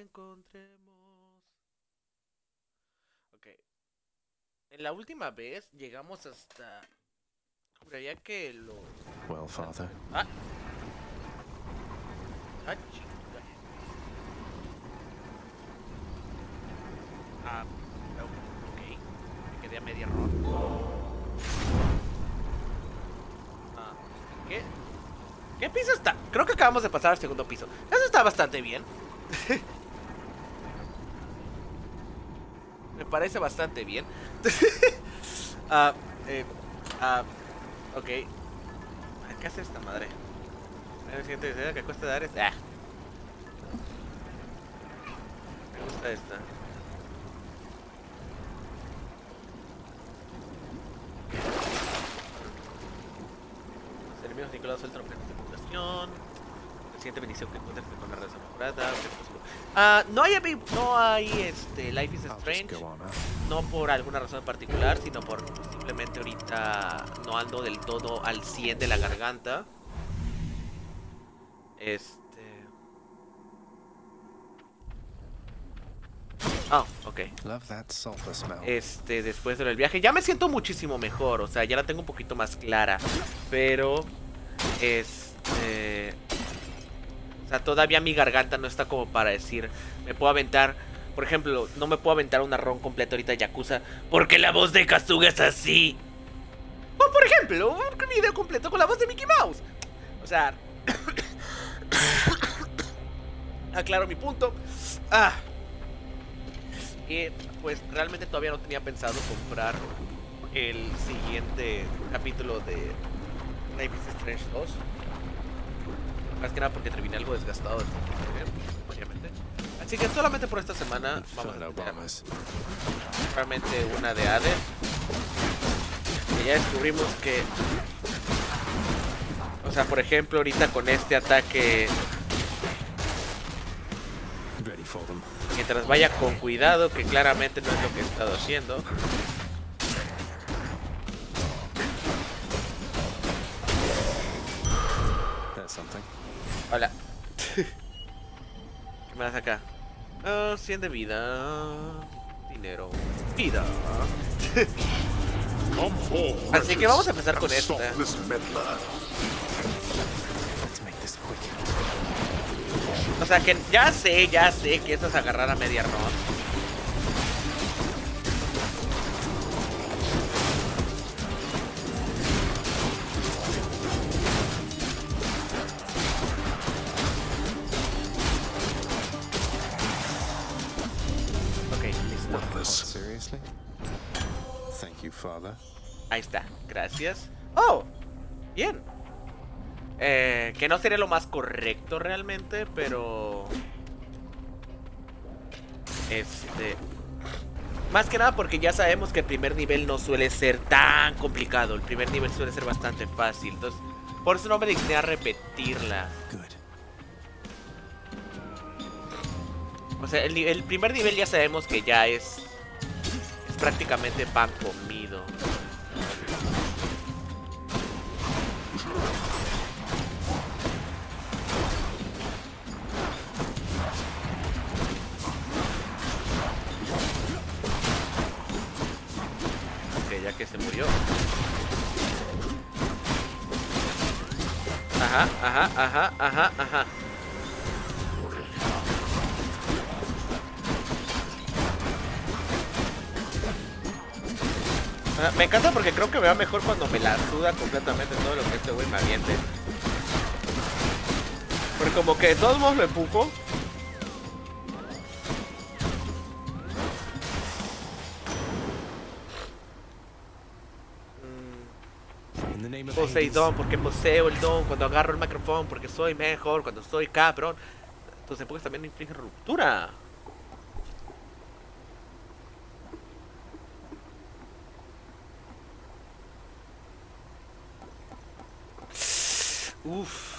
encontremos. Ok. En la última vez llegamos hasta. Juraría que lo. Well, father. Ah. Ah, chica. Ah, ok. Me quedé a media ronda. Ah, ¿qué? ¿Qué piso está? Creo que acabamos de pasar al segundo piso. Eso está bastante bien. Me parece bastante bien. Ah, eh, ah, ok. ¿Qué hace esta madre? El siguiente cuesta dar es. Ah. Me gusta esta. Enemigos vinculados al trompeta de población. Siguiente bendición que encuentres con la raza mejorada. Ah, no hay, no hay este, Life is I'll just Strange. No por alguna razón en particular, sino por simplemente ahorita no ando del todo al 100 de la garganta. Este. Ah, ok. Love that sulfur smell. Este, después del viaje, ya me siento muchísimo mejor. O sea, ya la tengo un poquito más clara. Pero, este. Sea, todavía mi garganta no está como para decir, me puedo aventar. Por ejemplo, no me puedo aventar una ron completa ahorita de Yakuza. Porque la voz de Kazuga es así. O por ejemplo, un video completo con la voz de Mickey Mouse. O sea. aclaro mi punto. Ah. Y pues realmente todavía no tenía pensado comprar el siguiente capítulo de Life Strange 2. Más que nada porque terminé algo desgastado de obviamente. Así que solamente por esta semana vamos a tener realmente una de Hades. Que ya descubrimos que. O sea, por ejemplo, ahorita con este ataque, mientras vaya con cuidado, que claramente no es lo que he estado haciendo. Something. Hola. ¿Qué me das acá? Ah, 100 de vida. Dinero. Vida. Así que vamos a empezar con esta. O sea que ya sé, ya sé que esto es agarrar a media ronda. Ahí está, gracias. ¡Oh! Bien. Eh, que no sería lo más correcto realmente, pero... Este... Más que nada porque ya sabemos que el primer nivel no suele ser tan complicado. El primer nivel suele ser bastante fácil. Entonces, por eso no me digné a repetirla. Good. O sea, el primer nivel ya sabemos que ya es... Es prácticamente pan comido. Que se murió. Ajá, ajá, ajá, ajá, ajá. Ah, Me encanta porque creo que me va mejor cuando me la suda completamente todo lo que este güey me aviente. Porque como que de todos modos lo empujo. Poseidón, porque poseo el don cuando agarro el micrófono, porque soy mejor, cuando soy cabrón. Tus enfoques también infligen ruptura. Uf.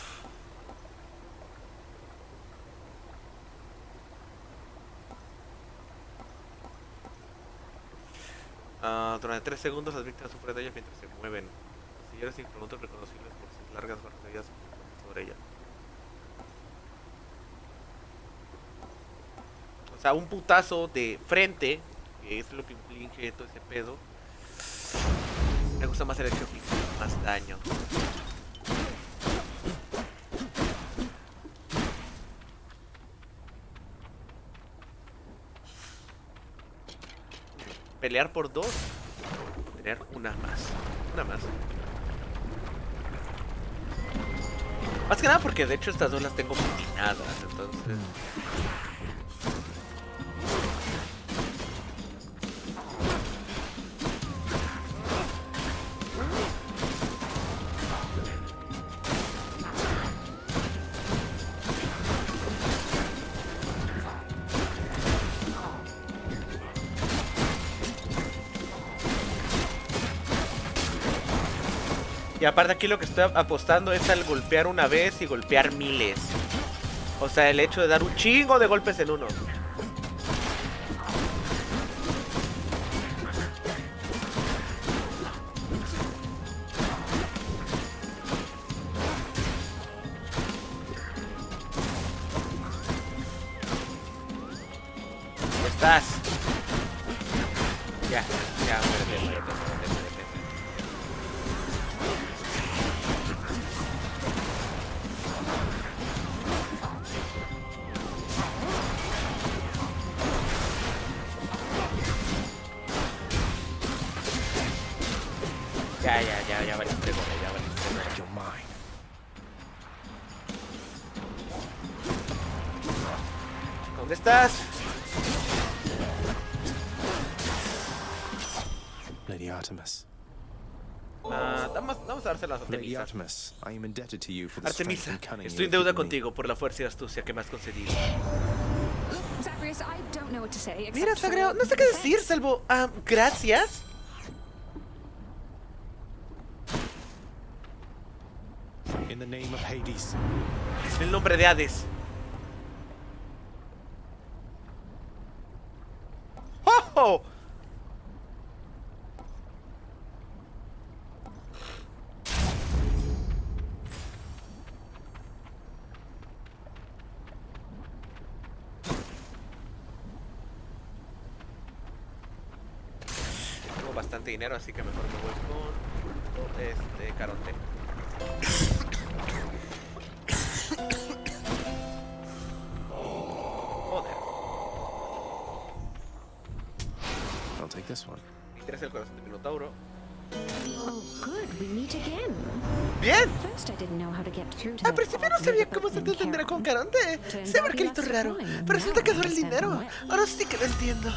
Ah, durante 3 segundos las víctimas sufren ellas mientras se mueven. Sin preguntas reconocibles por sus largas barridas sobre ella. O sea, un putazo de frente, que es lo que inflige todo ese pedo, Me gusta más el hecho que más daño. Pelear por dos. Tener una más. Una más. Más que nada porque de hecho estas dos las tengo combinadas, entonces... Y aparte aquí lo que estoy apostando es al golpear una vez y golpear miles. O sea, el hecho de dar un chingo de golpes en uno. ¿Dónde estás? Ya, ya, muérete, muérete, muérete, ya, valiste, gordo, ya. You're mine. ¿Dónde estás? Lady Artemis. Ah, vamos, vamos a dárselas a Artemisa. Artemis, I am indebted to you for the strength Artemisa, and cunning estoy you en deuda contigo por la fuerza y astucia que me has concedido. Zagreus, I don't know what to say. Mira, Sagreo, no sé qué decir, salvo... Ah, gracias. The name of Hades, En el nombre de Hades. ¡Oh! Ve he carito loves raro. Pero resulta que adora el dinero. Ahora sí que lo entiendo.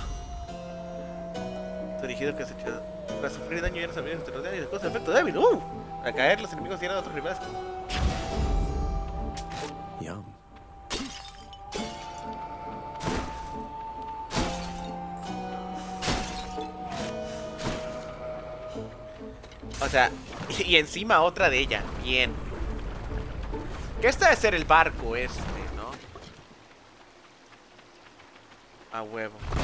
Tu dirigido que se echó. Tras sufrir daño y los amigos y después el efecto débil. ¡Uh! Al caer, los enemigos tienen a otros rivales. Yum. O sea, y encima otra de ella. Bien. Que este debe ser el barco este, ¿no? A huevo.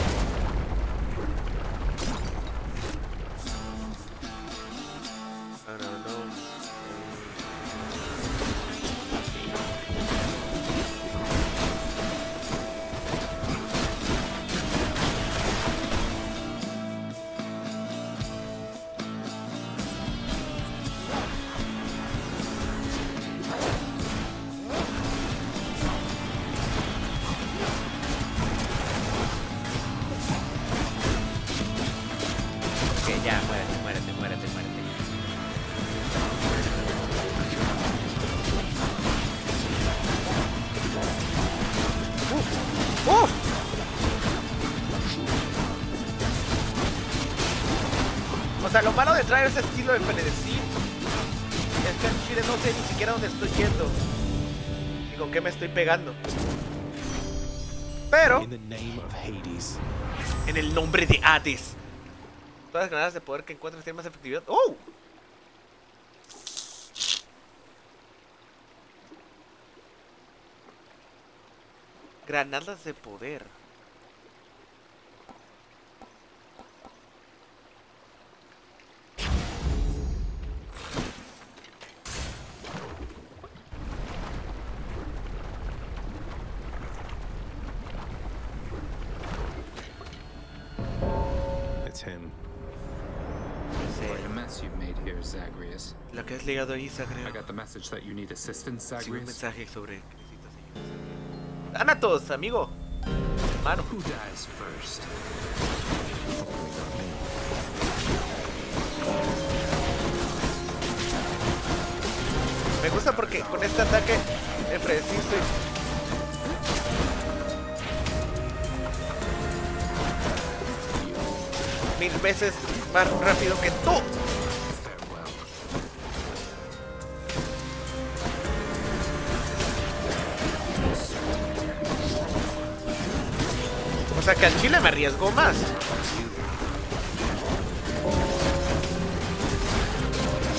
Traer ese estilo de frenesí es que en Chile no sé ni siquiera dónde estoy yendo. Ni con qué me estoy pegando. Pero, In the name of Hades, en el nombre de Hades. Todas las granadas de poder que encuentres tienen más efectividad. ¡Oh! Granadas de poder. Lo que has ligado ahí, Zagreus. I got the message that you need assistance, Sí, un mensaje sobre que necesitas ayuda. Thanatos, amigo. Hermano. Who dies first? Probably not me. Me gusta porque con este ataque es preciso mil veces más rápido que tú. Que al chile me arriesgo más.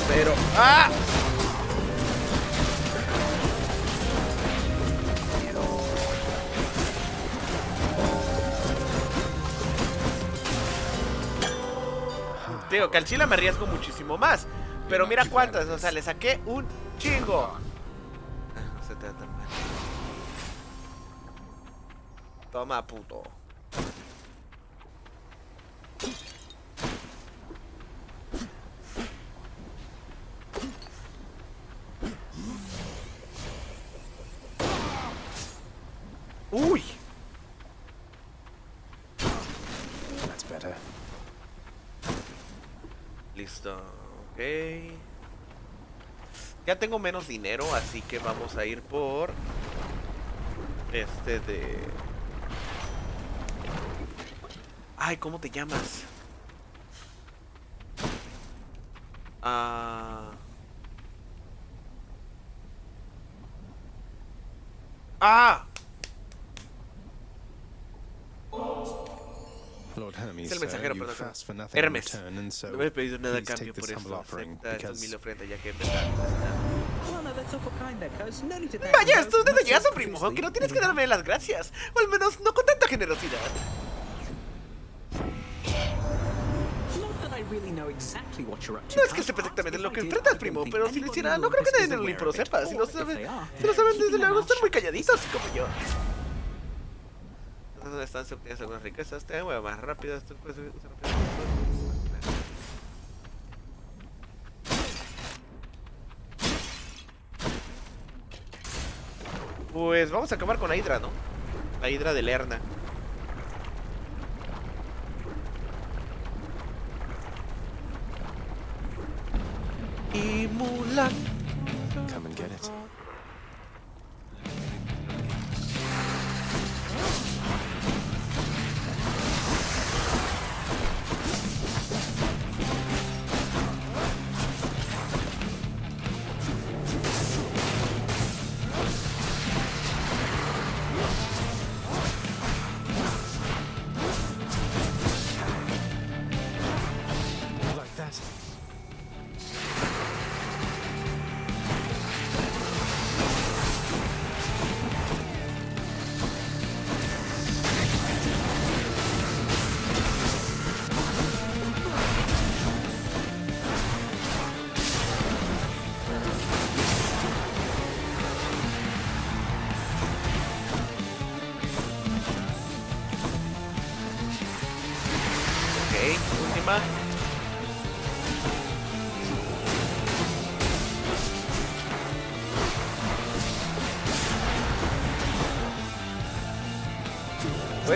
Pero. ¡Ah! Digo que al chile me arriesgo muchísimo más. Pero mira cuántas, o sea, le saqué un chingo. Toma, puto. Uy. That's better. Listo. Ok. Ya tengo menos dinero, así que vamos a ir por... Este de... Ay, ¿cómo te llamas? Ah... ¡Ah! Lord Hermes, Es el mensajero, perdón. Hermes. No me he pedido nada a cambio por offering, Acepta esta humilde ofrenda ya que Vaya, me, esto es though. de Much llegazo, less primo, aunque no tienes que darme las gracias. O al menos no con tanta generosidad. No es que sé perfectamente lo que enfrentas, primo, pero si lo hiciera, no creo que nadie en el lo sepa. Si lo are, si lo saben desde luego, están muy calladitos, como yo. ¿Dónde están? Se obtienes algunas riquezas. Te mueve más rápido. Esto puede Pues vamos a acabar con la hidra, ¿no? La hidra de Lerna. Y Mulan. come and get it.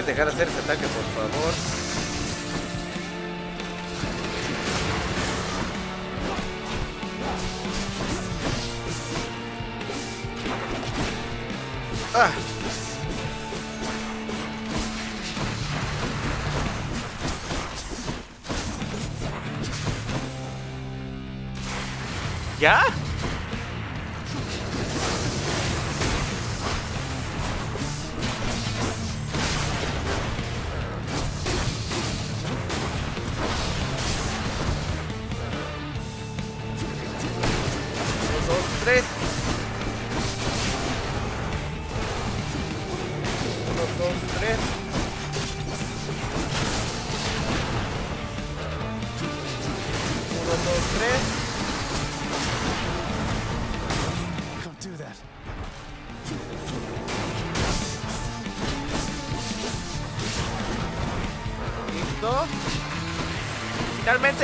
¿Pueden dejar de hacer ese ataque, por favor? Ah. ¿Ya?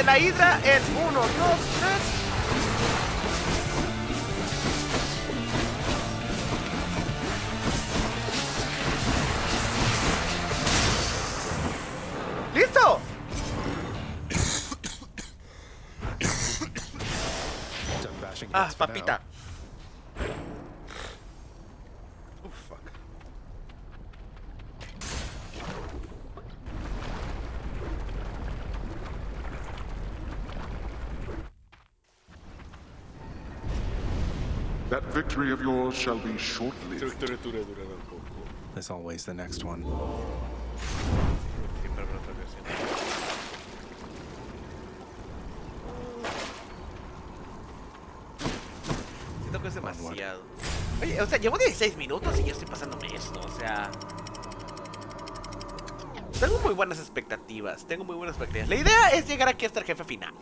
La hidra es 1, 2, 3. ¡Listo! Ah, papita. Shall be short-lived. There's always the next one. Siento que es demasiado. Oye, o sea, llevo 16 minutos y ya estoy pasándome esto, o sea. Tengo muy buenas expectativas, tengo muy buenas expectativas. La idea es llegar aquí hasta el jefe final.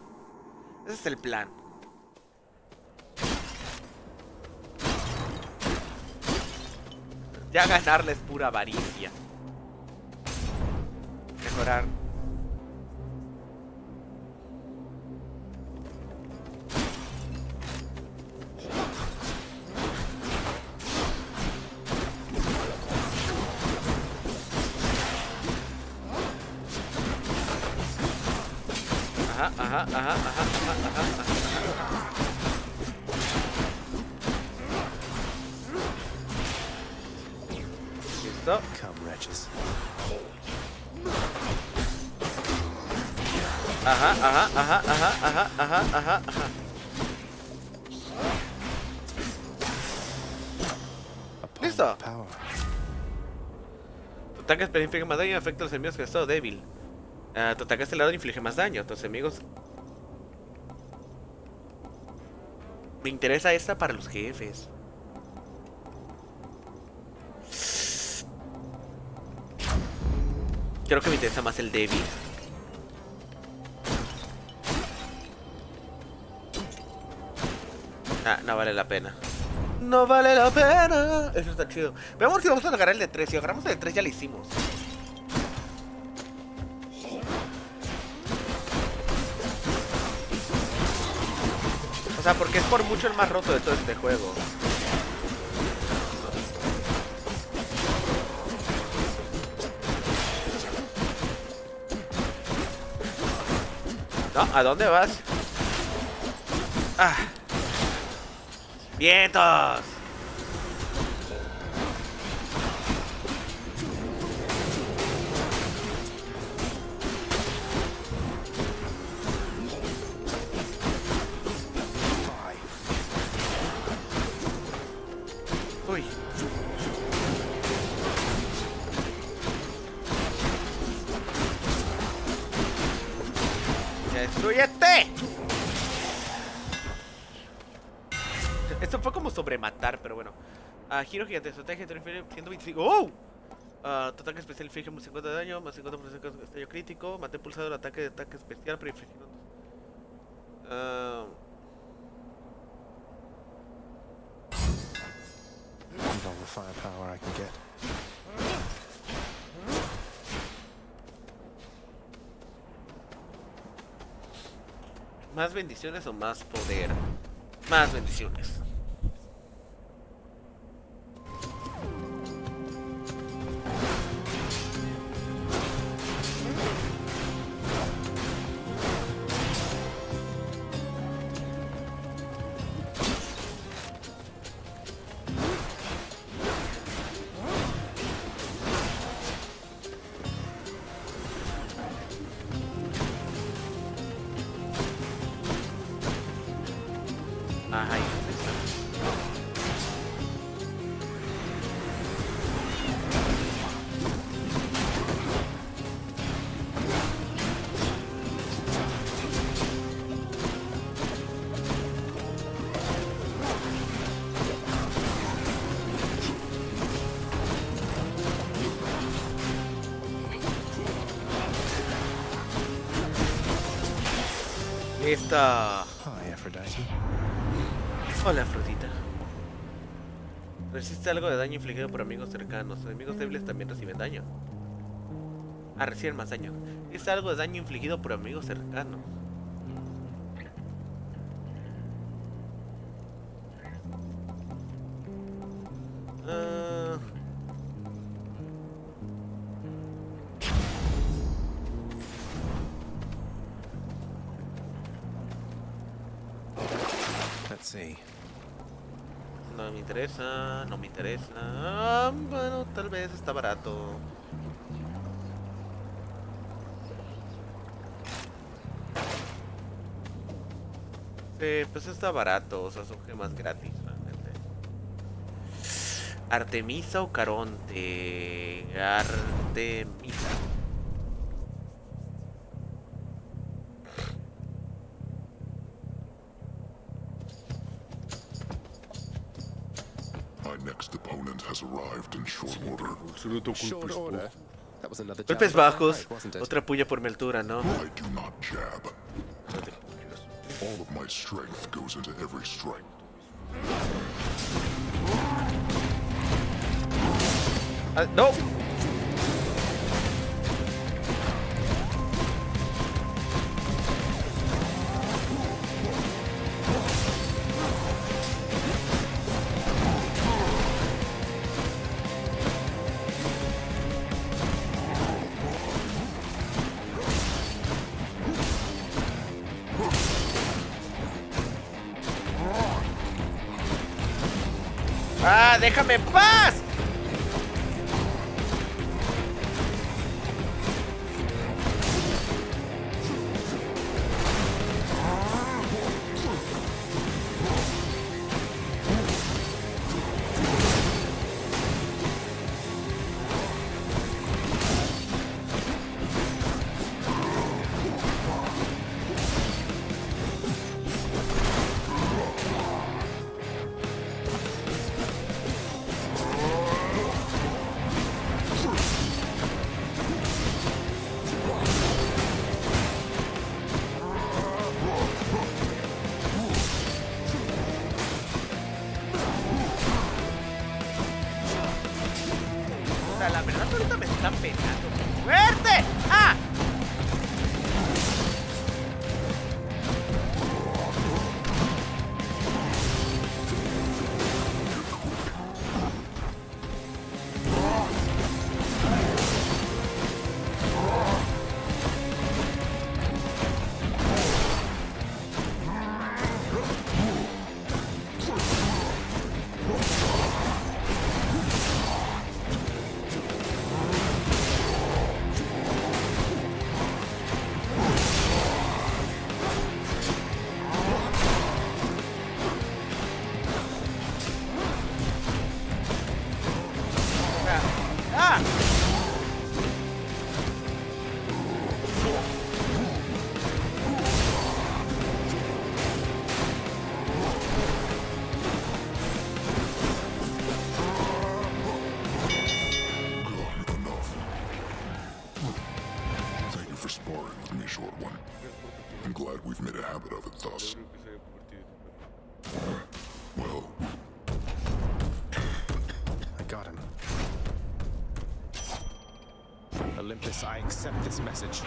Ese es el plan. Ya ganarle es pura avaricia. Mejorar. Ajá, ajá, ajá, ajá, ajá, ajá. Ajá, ajá, ajá, ajá, ajá, ajá, ajá, Listo. Tu ataque inflige más daño y afecta a los enemigos que estado débil. Ah, tu ataque estelar inflige más daño. Tus enemigos. Me interesa esta para los jefes. Creo que me interesa más el débil. Ah, no vale la pena. No vale la pena. Eso está chido. Veamos si vamos a agarrar el de 3. Si agarramos el de 3 ya lo hicimos. O sea, porque es por mucho el más roto de todo este juego. ¿No? ¿A dónde vas? Ah. ¡Vientos! Giro gigante, su ataque inflige 125. ¡Oh! Ah, tu ataque especial inflige más 50 de daño, más 50% de daño crítico. Mate pulsado el ataque de ataque especial, pero inflige. Need all the firepower I can get. ¿Más bendiciones o más poder? Más bendiciones. Esta. Hola, Afrodita. Resiste algo de daño infligido por amigos cercanos. Enemigos débiles también reciben daño. A recibir más daño. Es algo de daño infligido por amigos cercanos. Sí, pues está barato, o sea, son gemas gratis, realmente. Artemisa o Caronte. Artemisa. My next opponent has arrived in short order. Short order. That was another jab Golpes bajos. Otra puya por mi altura, ¿no? I do not jab. All of my strength goes into every strike. Ah, ¡No! Déjame en paz! Olympus, I accept this message.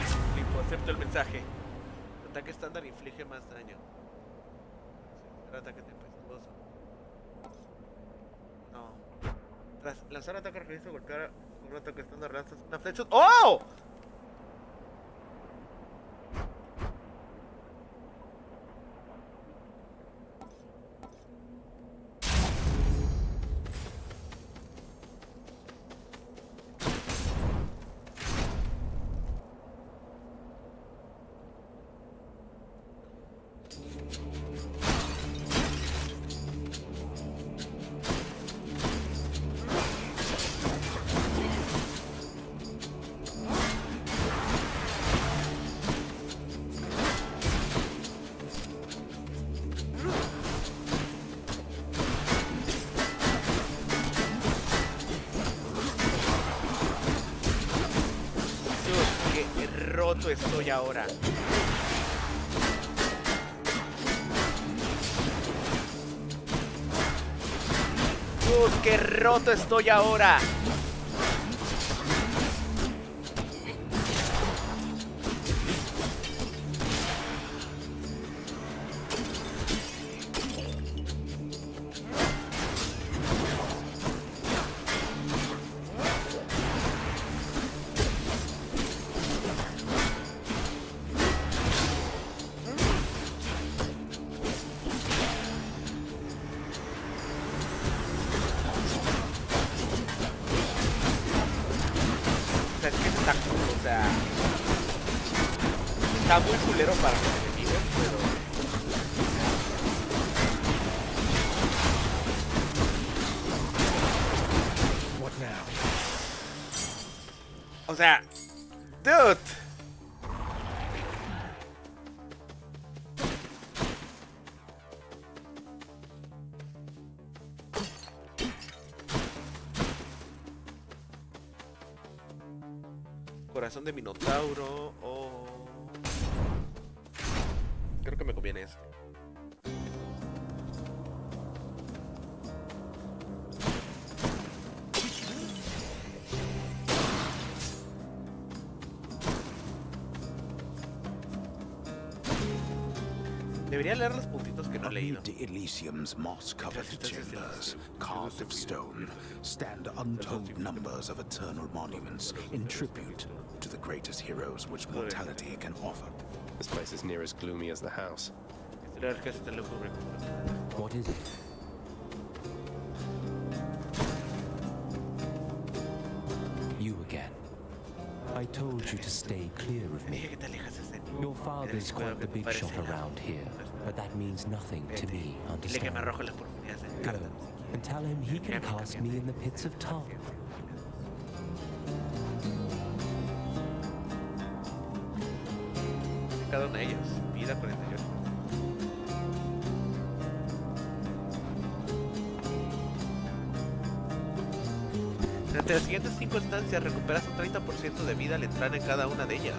Acepto el mensaje. Ataque estándar inflige más daño. Lanzar ataque tempestuoso. No. Tras lanzar ataque registro, golpear con un ataque estándar, lanzas una flecha. ¡Oh! Roto estoy ahora. Dios, qué roto estoy ahora. O Debería leer los puntitos que no he leído. Amid Elysium's moss-covered chambers, carved of stone, stand untold numbers of eternal monuments in tribute to the greatest heroes which mortality can offer. This place is near as gloomy as the house. Historia del ejército lúgubre. What is it? You again. I told you to stay clear of me. Your father's quite the big shot around here, but that means nothing to me, understand? Go and tell him he can cast me in the pits of quieres. Cada una de ellas. Vida 48. Durante las siguientes 5 estancias recuperas un 30% de vida al entrar en cada una de ellas.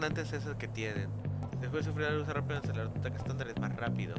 Antes eso que tienen. Después de sufrir la luz rápida, el ataque estándar es más rápido.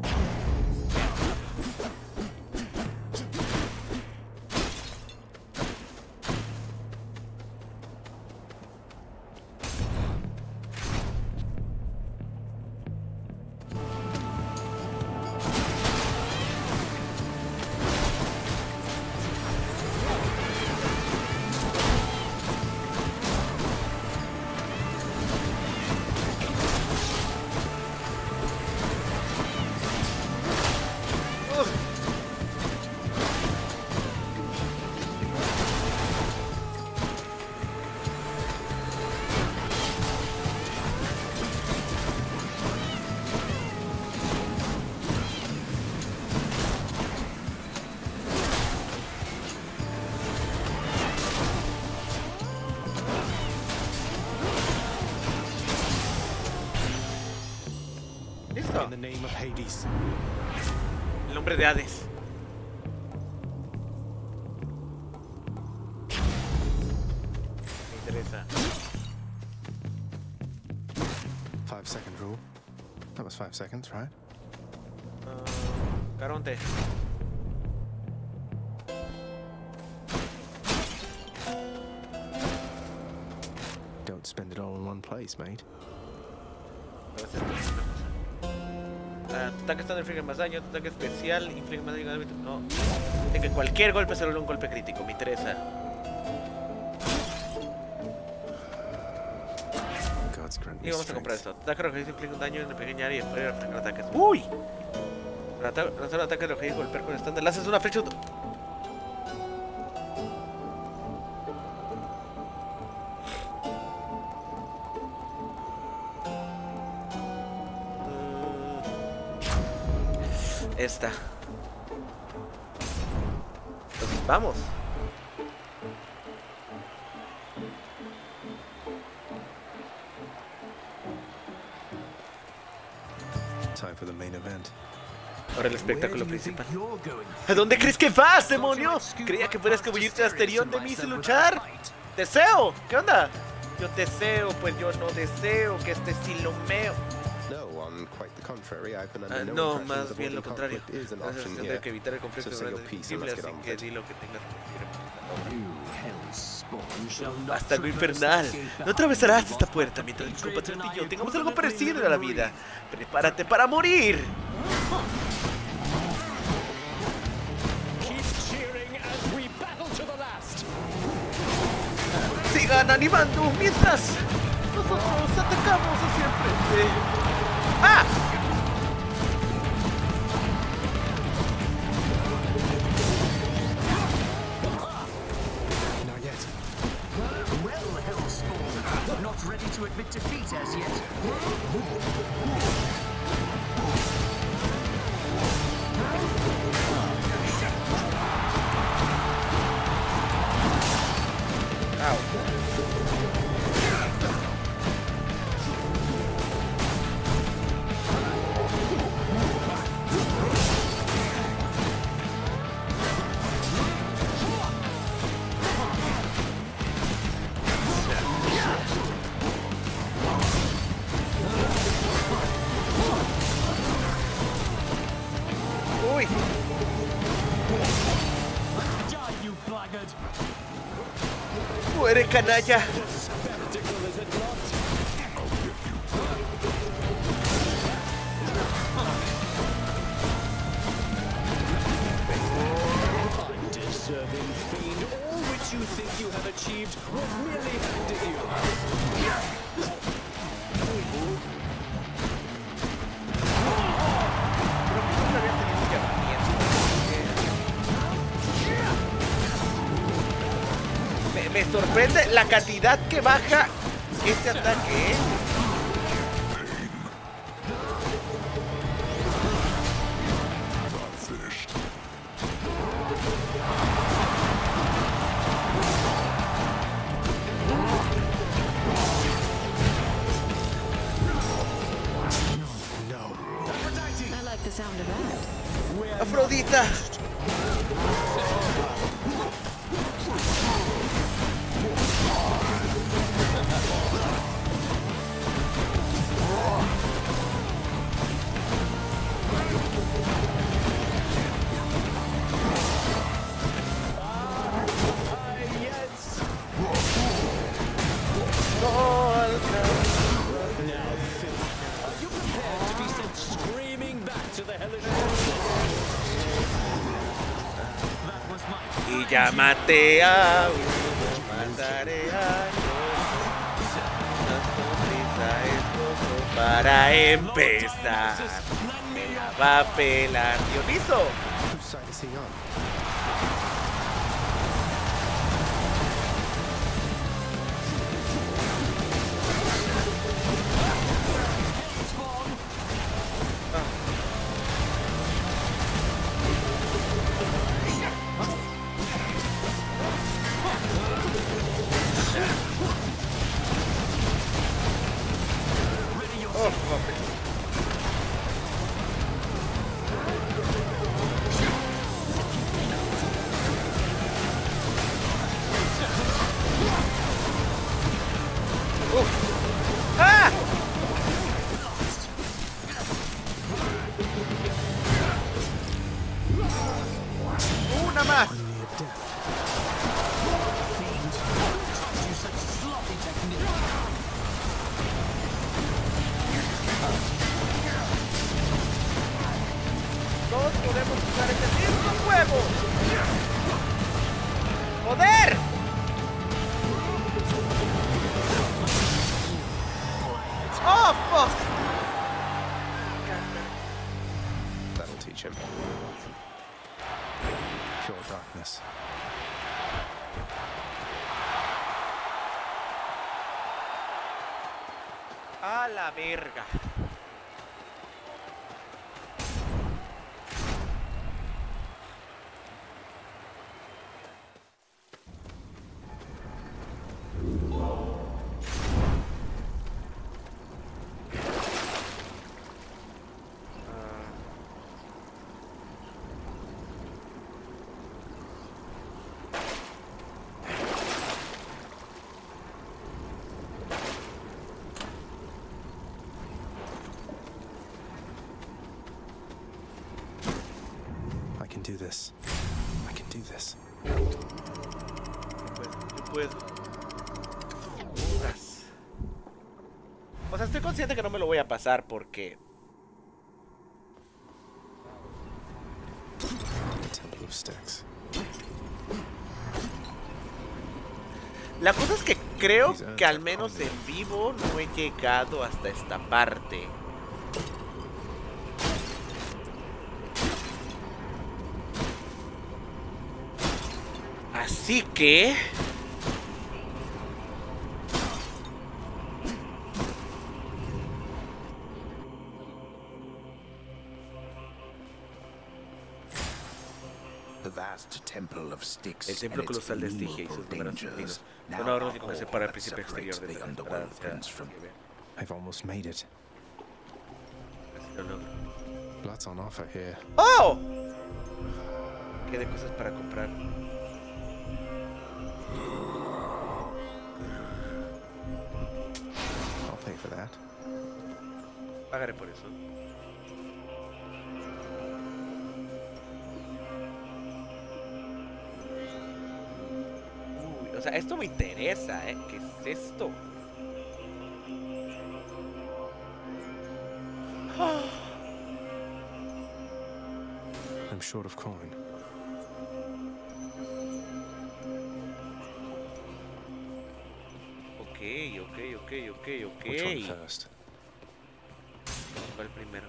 Name of Hades. El nombre de Hades. Me interesa. Five second rule. That was five seconds, right? Ah, Caronte. Don't spend it all in one place, mate. Ataque estándar inflige más daño, tu ataque especial inflige más daño. No. De que cualquier golpe se vuelve un golpe crítico, me interesa. Y vamos a comprar esto. Ataque arrojadizo inflige un daño en una pequeña área y puede atacar ataques. ¡Uy! Lanzar un ataque arrojadizo y golpear con estándar. Lanzas una flecha. Esta. Entonces, vamos. Time for the main event. Ahora el espectáculo principal. ¿A dónde crees que vas, demonio? Creía que podías escabullirte hasta Asterión de mí sin luchar. ¡Deseo! ¿Qué onda? Yo deseo, pues yo no deseo que este silomeo. No, on quite the contrary, I've been under Ah, no, más bien lo contrario. here. de que evitar el conflicto es get así que di lo que tengas Hasta algo infernal. No atravesarás esta puerta mientras mis compatriotas y yo tengamos algo parecido a la vida. Prepárate para morir. Keep cheering as we battle to the last. Sigan animando mientras nosotros atacamos hacia el frente. Not yet. Not ready to admit defeat as yet. Canalla! All which you think you have achieved was merely handed you. Sorprende la cantidad que baja este ataque, ¿eh? Ya maté a uno, mataré a para empezar. Me la va a pelar Dioniso. Do this. I can do this. Yo puedo. O sea, estoy consciente que no me lo voy a pasar porque. La cosa es que creo que al menos en vivo no he llegado hasta esta parte. Así que... The vast temple of Styx El templo and its colosal de Estigia y sus son ahora are único que separa el príncipe exterior de la from I've almost made it. Lots on offer here. ¡Oh! ¿Qué de cosas para comprar? Pagaré por eso. Uy, o sea, esto me interesa, ¿eh? ¿Qué es esto? I'm short of coin. Ok, ok, ok, ok, ok. Which one first? ¿Cuál primero?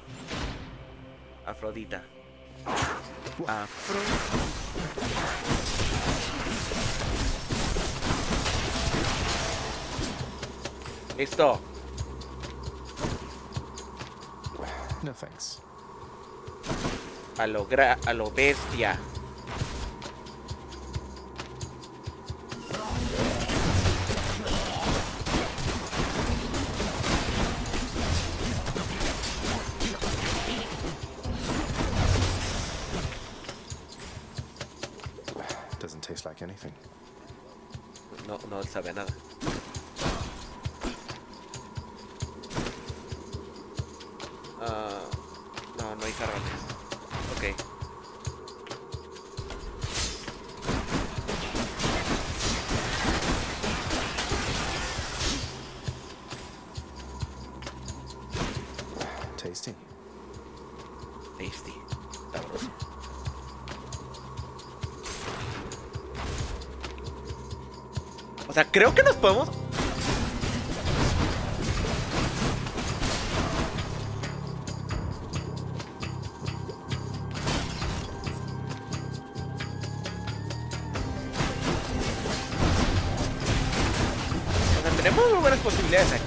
Afrodita. Afro. Listo. No thanks. A lo gra a lo bestia.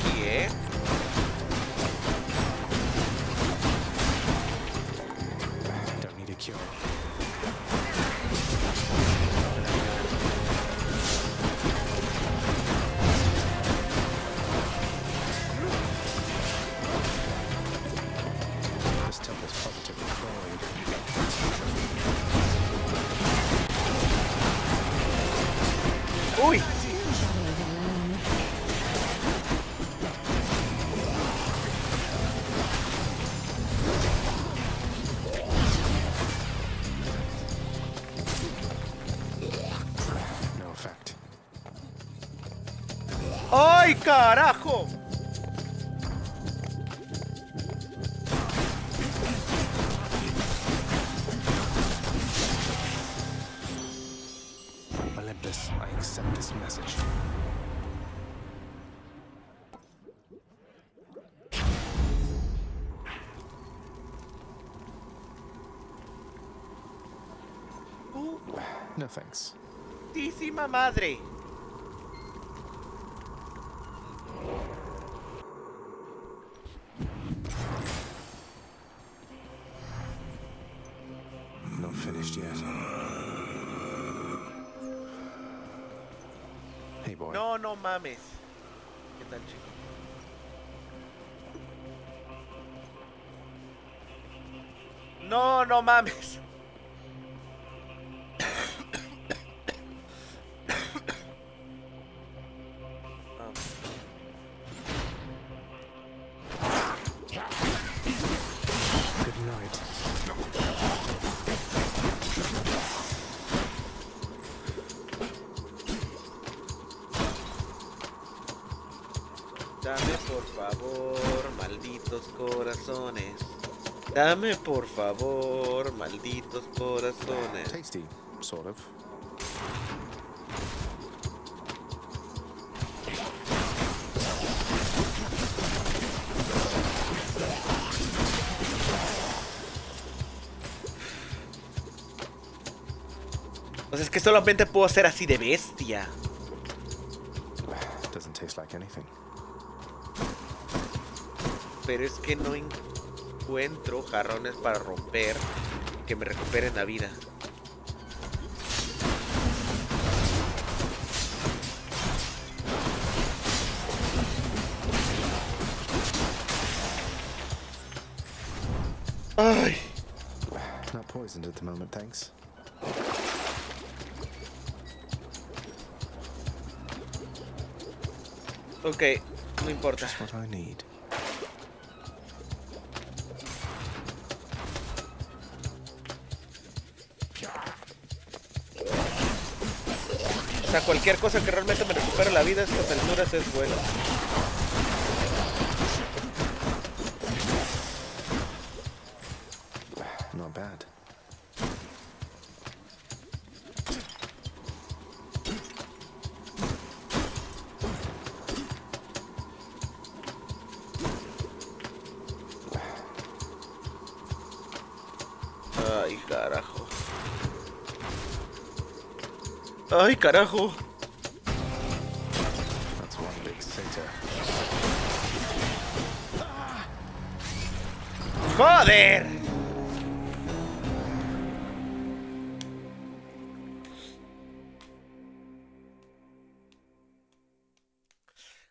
Posibilidades aquí, madre. Not finished yet. Hey, boy. No, no mames. ¿Qué tal, chico? No, no mames. Dame por favor, malditos corazones. Tasty, sort of. O sea, es que solamente puedo ser así de bestia. Doesn't taste like anything. Pero es que no encuentro jarrones para romper que me recuperen la vida. Ay, Not poisoned at the moment, thanks. ok, no importa. Just what I need. Sea, cualquier cosa que realmente me recupere la vida a estas alturas es bad. Ay, carajo. ¡Joder!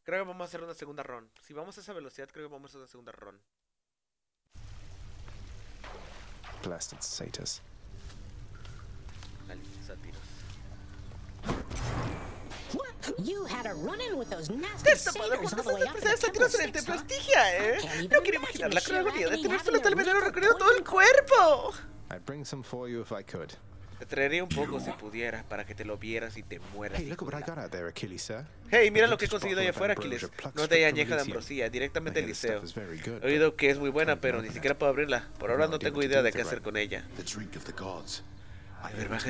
Creo que vamos a hacer una segunda run. Si vamos a esa velocidad, creo que vamos a hacer una segunda run. Blasted satyrs. Sátiros. You had a run-in with those nasty Esta satyrs all the way up in the Esta Temple en el Six, templo huh? Estigia, ¿eh? No quiero imagine imaginar la sheer cruel agonía de tener having solo tal veneno recorrido todo el cuerpo. I'd bring some for you if I could. Te traería un poco si pudieras para que te lo vieras y te mueras. Hey, look hijo at what de I la- got out there, Achilles, sir. Hey, mira A lo que he conseguido allá afuera, Aquiles. No from añeja de ambrosía, directamente del liceo. He oído que es muy buena, pero ni siquiera puedo abrirla. Por ahora No tengo idea de qué hacer con ella. A ver, am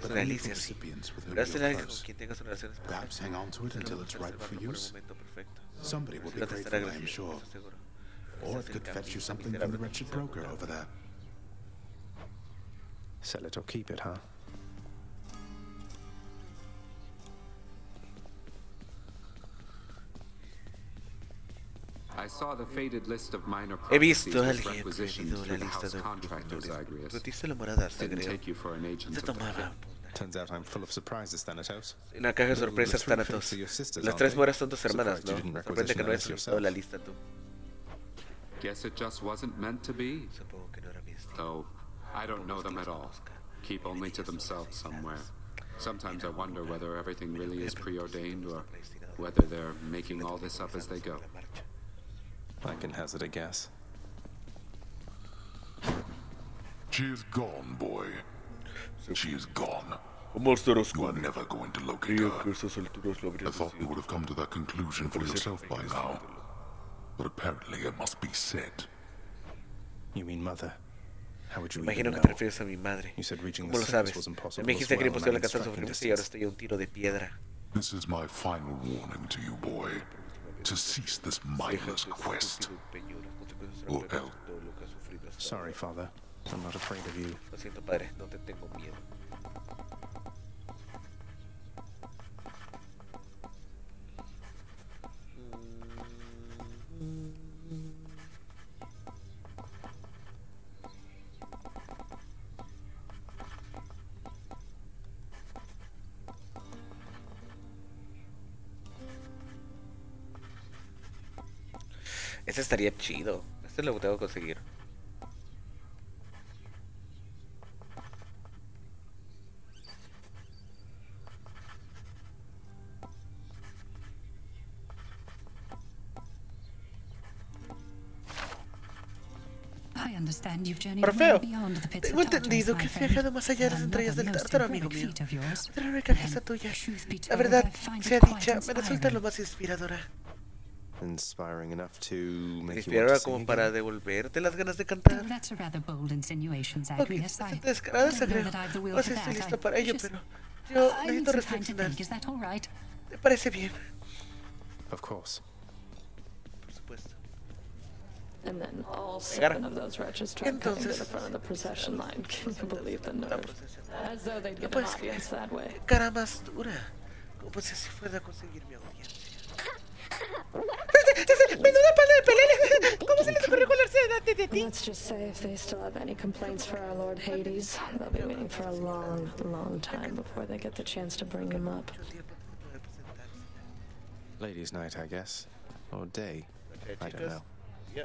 baja de too, los all right. Es But only for Alicia, sí. recipients with whom Pero es el you're alguien con close. quien tengas una relación especial. Perhaps hang on to it until it's ripe for Reservarlo por el use. momento perfecto. Somebody will be No te estará grateful, I am agradecido, sure. estoy seguro. Or Ese it es could el fetch you camino something from miserable the wretched que se broker encuentra. over there. Sell it or keep it, huh? I saw the faded list of minor He prophecies visto a alguien requisitions perdido through la the lista house de contractors, profesores. Agrius. La morada, Didn't take you for an agent of the Turns out I'm full of surprises, Thanatos. Una caja de sorpresas, three Thanatos. things are Las aren't tres they? mueras son tus hermanas, you ¿no? didn't Sorprende que no hayas requisition solicitado la yourself. lista tú. Guess it just wasn't meant to be. Supongo que no era mi destino. Though I don't know them at all. Keep only to themselves somewhere. Sometimes I wonder whether everything really is preordained or whether they're making all this up as they go. I can hazard a guess. She is gone, boy. She is gone. Monster You are never going to locate que her. estas alturas lo I thought you would have come to that conclusion for yourself by now. But apparently it must be said. You mean mother? How would you Imagino even que te know? refieres a mi madre. You said reaching ¿Cómo the lo surface sabes? was impossible Me as dijiste que era well, imposible and alcanzar la striking y ahora estoy a un tiro de piedra. This is my final warning to you, boy. To cease this mindless quest, or oh, else. Sorry, Father. I'm not afraid of you. Ese estaría chido. Este lo tengo que conseguir. Orfeo, tengo entendido que has viajado más allá de las entrañas del tártaro, amigo mío. Otra gesta tuya. La verdad, sea dicha, me resulta lo más inspiradora. Inspiring enough to make you want to como sing para again? devolverte las ganas de cantar. that's a rather bold insinuation, Ok, Zagreus. I bastante descarada, don't that I've the will No sé si estoy lista para ello, pero yo necesito to reflexionar. Is that all right? ¿Te parece bien? Of course. Por supuesto. And then all seven of those wretches tried coming to Entonces- the front of the procession line. Can you believe the nerve? As though they'd get No an audience that way. Qué cara más dura. Como si así fuera a conseguir mi audiencia. ¡Menuda pala de pelea! ¿Cómo se les ocurrió colarse delante de ti? Let's just say if they still have any complaints for our Lord Hades, they'll be waiting for a long, long time before they get the chance to bring him up. Mucho tiempo para poder presentarse. Ladies' night, I guess. Or day. Ok, I don't know. Ya.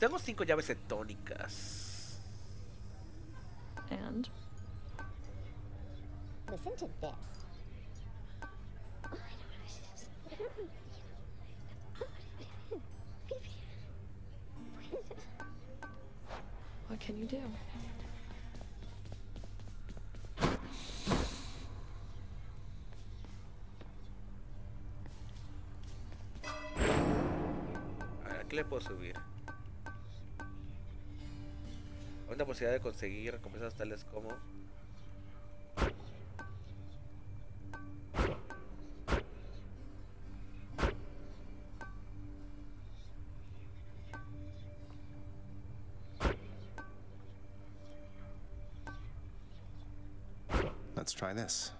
Tengo cinco llaves cetónicas. And Listen to this. what can you do? A ver, ¿qué le puedo subir? Hay una posibilidad de conseguir recompensas tales como Let's try this.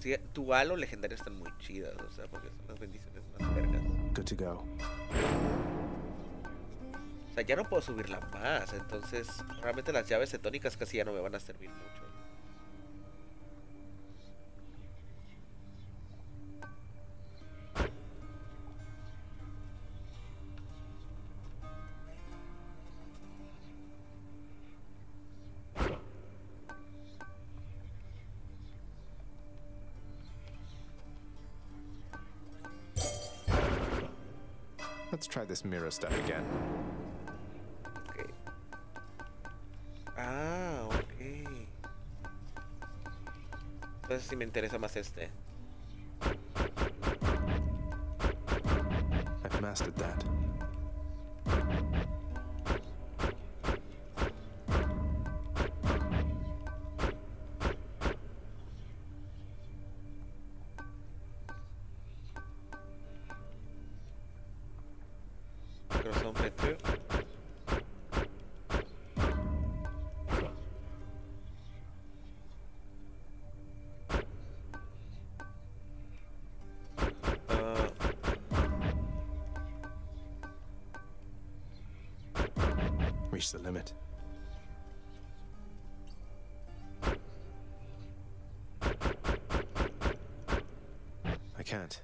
Sí, tu halo legendario están muy chidas, o sea, porque son las bendiciones más vergas. Good to go. Sea, ya no puedo subirla más, entonces realmente las llaves cetónicas casi ya no me van a servir mucho. Let's try this mirror stuff again. Entonces sí me interesa más este. I've mastered that. I can't.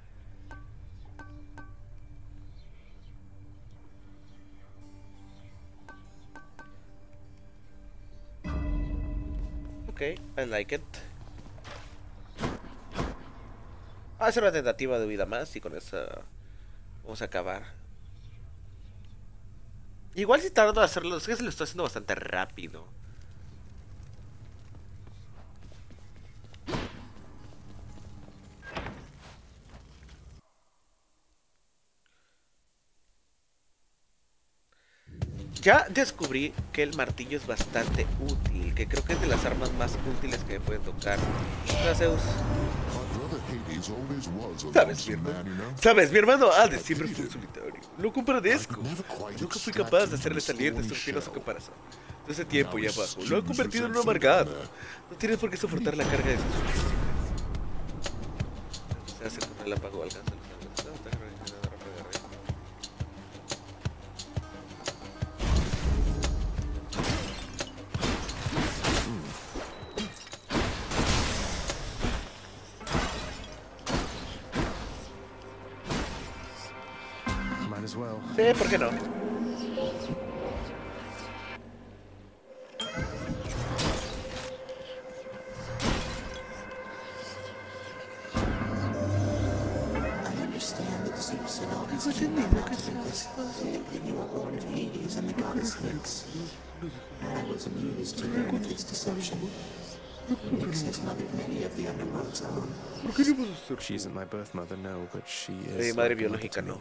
ok, I like it. Va a ser una tentativa de vida más y con esa vamos a acabar. Igual si tardo en hacerlo, es que se lo estoy haciendo bastante rápido. Ya descubrí que el martillo es bastante útil, que creo que es de las armas más útiles que me pueden tocar. Hola Zeus. ¿Sabes, mi hermano? ¿Sabes? Mi hermano Hades siempre fue un solitario. No compadezco. Nunca fui capaz de hacerle salir de su filoso caparazón. Desde ese tiempo y abajo, lo ha convertido en un amargado. No tienes por qué soportar la carga de sus Se hace con el apagó, alcanza well. Sí, ¿por qué no? I understand that Zeus and all these kingdoms and you are born of Hades and the goddess Nyx. I was amused to learn of his deception. Nyx has mothered many of the underworld's own. She isn't my birth mother, no, but she is. madre like a mother biológica to me. no,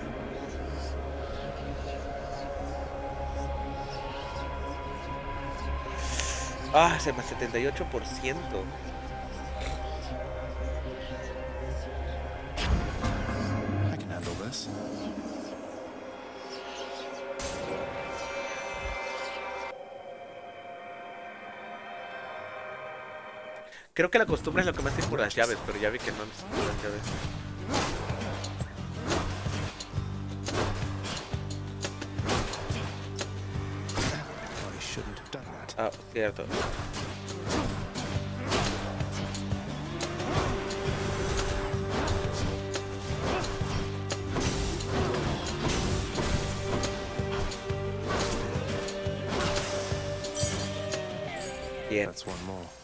Ah, se más 78%. I can handle this. Creo que la costumbre es lo que más hace por las llaves, pero ya vi que no necesito las llaves. Cierto. Bien. That's one more.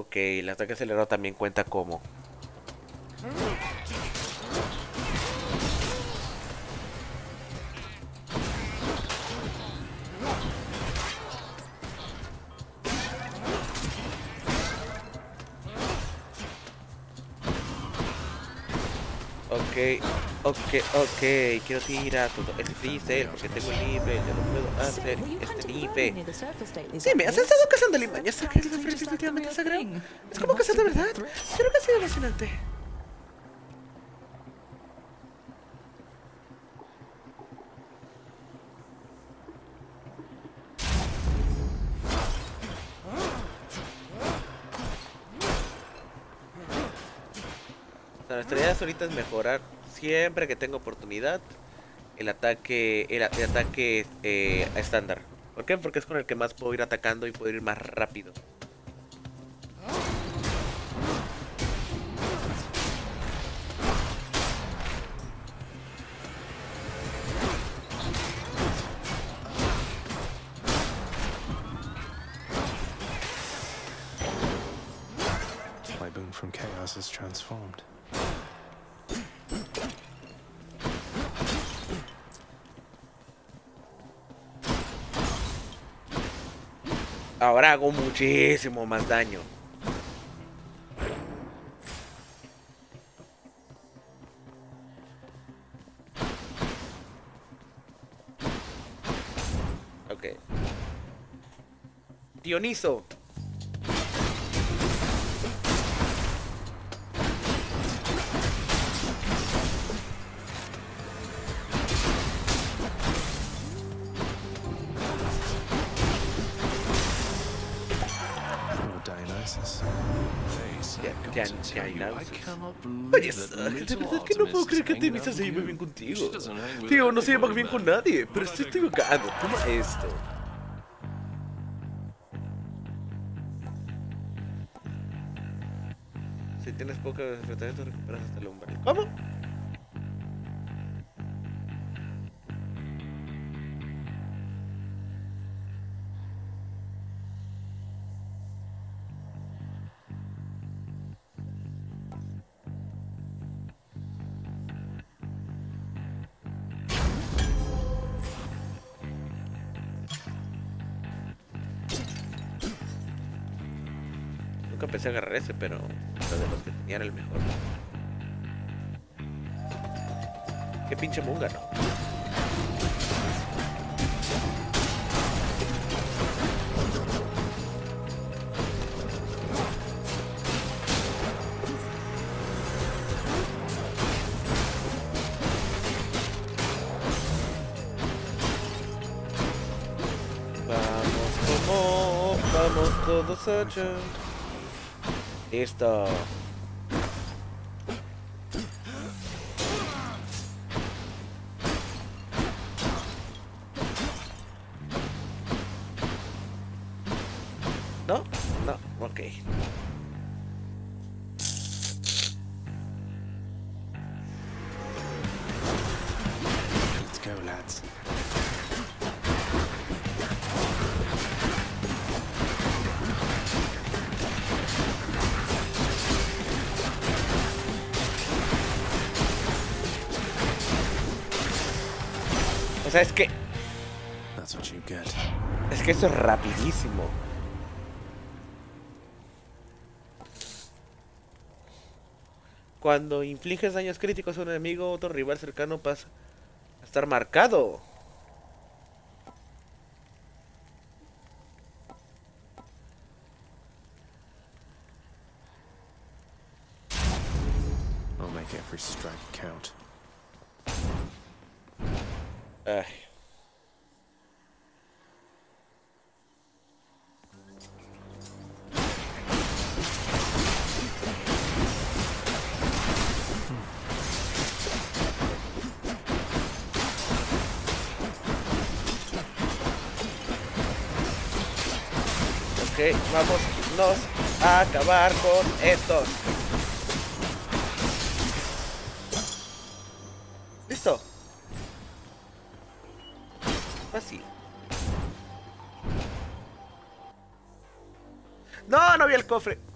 Ok, el ataque acelerado también cuenta como. Ok, ok, quiero tirar todo el freezer porque tengo el nivel, ya lo puedo hacer este nivel. Dime, ¿has estado cazando limañas cerca del frente definitivamente sagrado? Es como cazar de verdad. Creo que ha sido emocionante. Nuestra idea ahorita es mejorar siempre que tenga oportunidad el ataque el, ataque eh, estándar. ¿Por qué? Porque es con el que más puedo ir atacando y puedo ir más rápido. Ahora hago muchísimo más daño. Ok. Dioniso. De verdad que no puedo creer que Artemisa se lleve bien contigo. Tío, no se lleva bien con nadie, pero estoy equivocado. Toma esto. Si tienes pocas enfrentamientos, recuperas hasta el umbral. ¡Vamos! Agarrar ese, pero uno de los que tenía el mejor. Qué pinche munga, ¿no? Vamos como vamos todos allá. Listo. O sea, es que es que eso es rapidísimo. Cuando infliges daños críticos a un enemigo, otro rival cercano pasa a estar marcado. Vamos a acabar con estos. Listo. Fácil. No, no vi el cofre.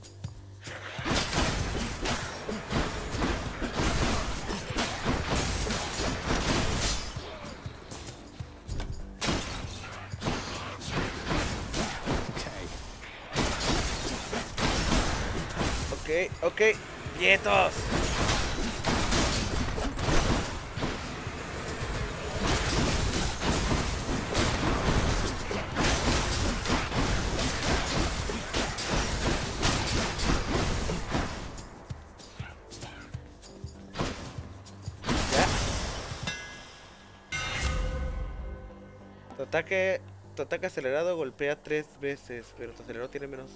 Ataque acelerado golpea tres veces, pero tu tiene menos.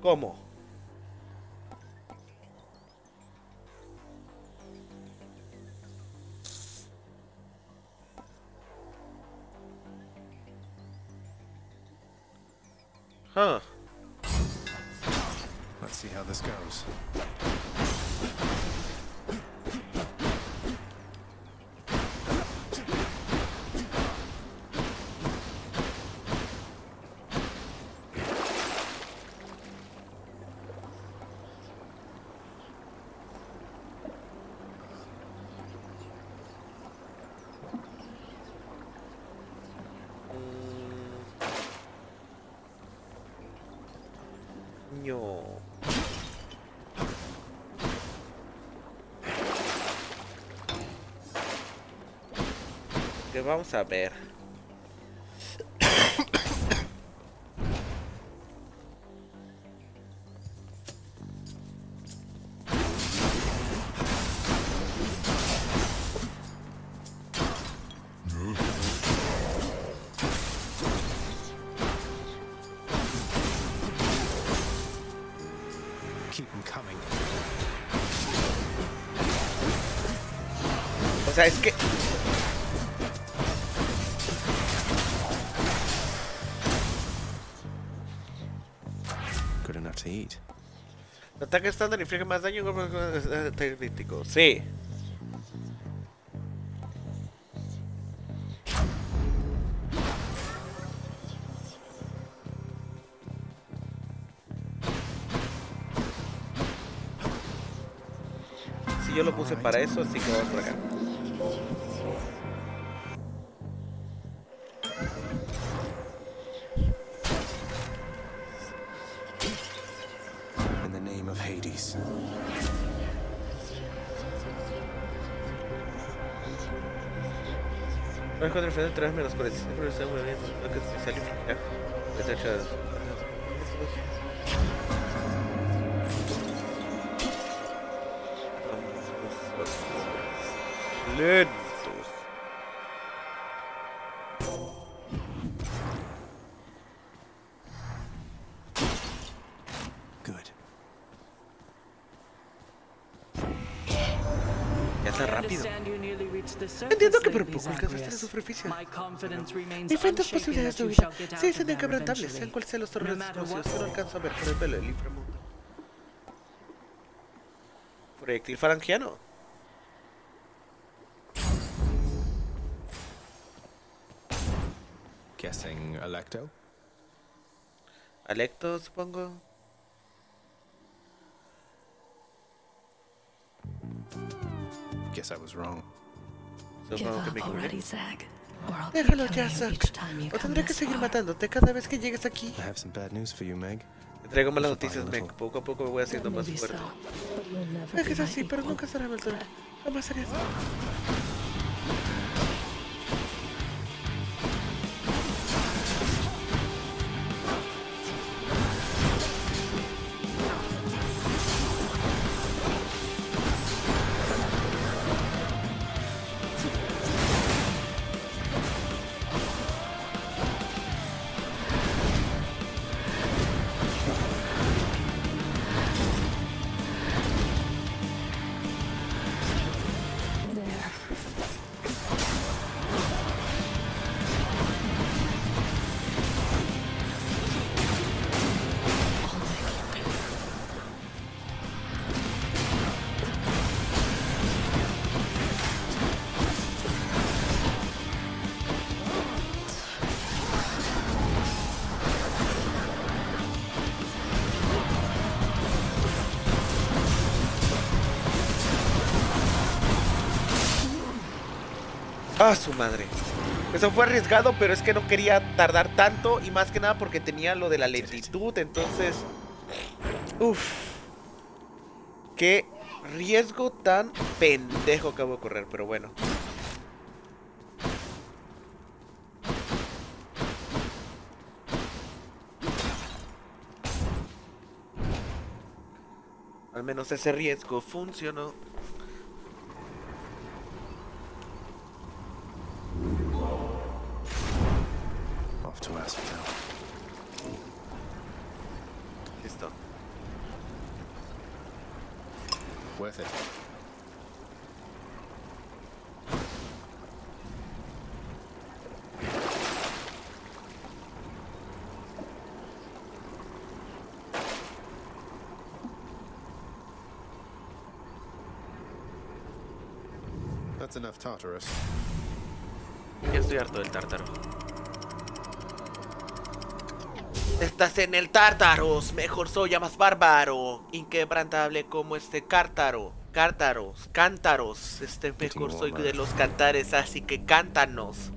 ¿Cómo? Huh. Let's see how this goes. Que vamos a ver. Coming. O sea, es que. Ataque estándar inflige más daño crítico. Sí. Si yo lo puse para eso, así que vamos por acá. El 3 menos 45 pero está muy bien. Lo que infligir. Está echado. Lentos. Good. Ya está rápido. Entiendo que por poco alcanzaste la superficie. Unshaken posibilidades de huida. son there inquebrantables, sean cuales sean los No torres matter explosivos no alcanzo a ver por el velo del inframundo. Proyectil falangiano. Guessing Electo? Alecto, supongo. Guess I was wrong. Déjalo ya, Zack. O tendré que seguir matándote cada vez que llegues aquí. I have some bad news for you, Meg. Te traigo malas noticias, Meg. Poco a poco me voy haciendo más fuerte. never Es así, pero nunca será altura. Jamás sería Ah, su madre. Eso fue arriesgado, pero es que no quería tardar tanto y más que nada porque tenía lo de la lentitud, entonces... Uf. Qué riesgo tan pendejo acabo de correr, pero bueno. Al menos ese riesgo funcionó. Off to Asphodel. Listo. Worth it. That's enough Tartarus. Ya estoy harto del tártaro. Estás en el Tártaros, mejor soy más bárbaro, inquebrantable como este cártaro. Cártaros, cántaros, este mejor soy de los cantares, así que cántanos.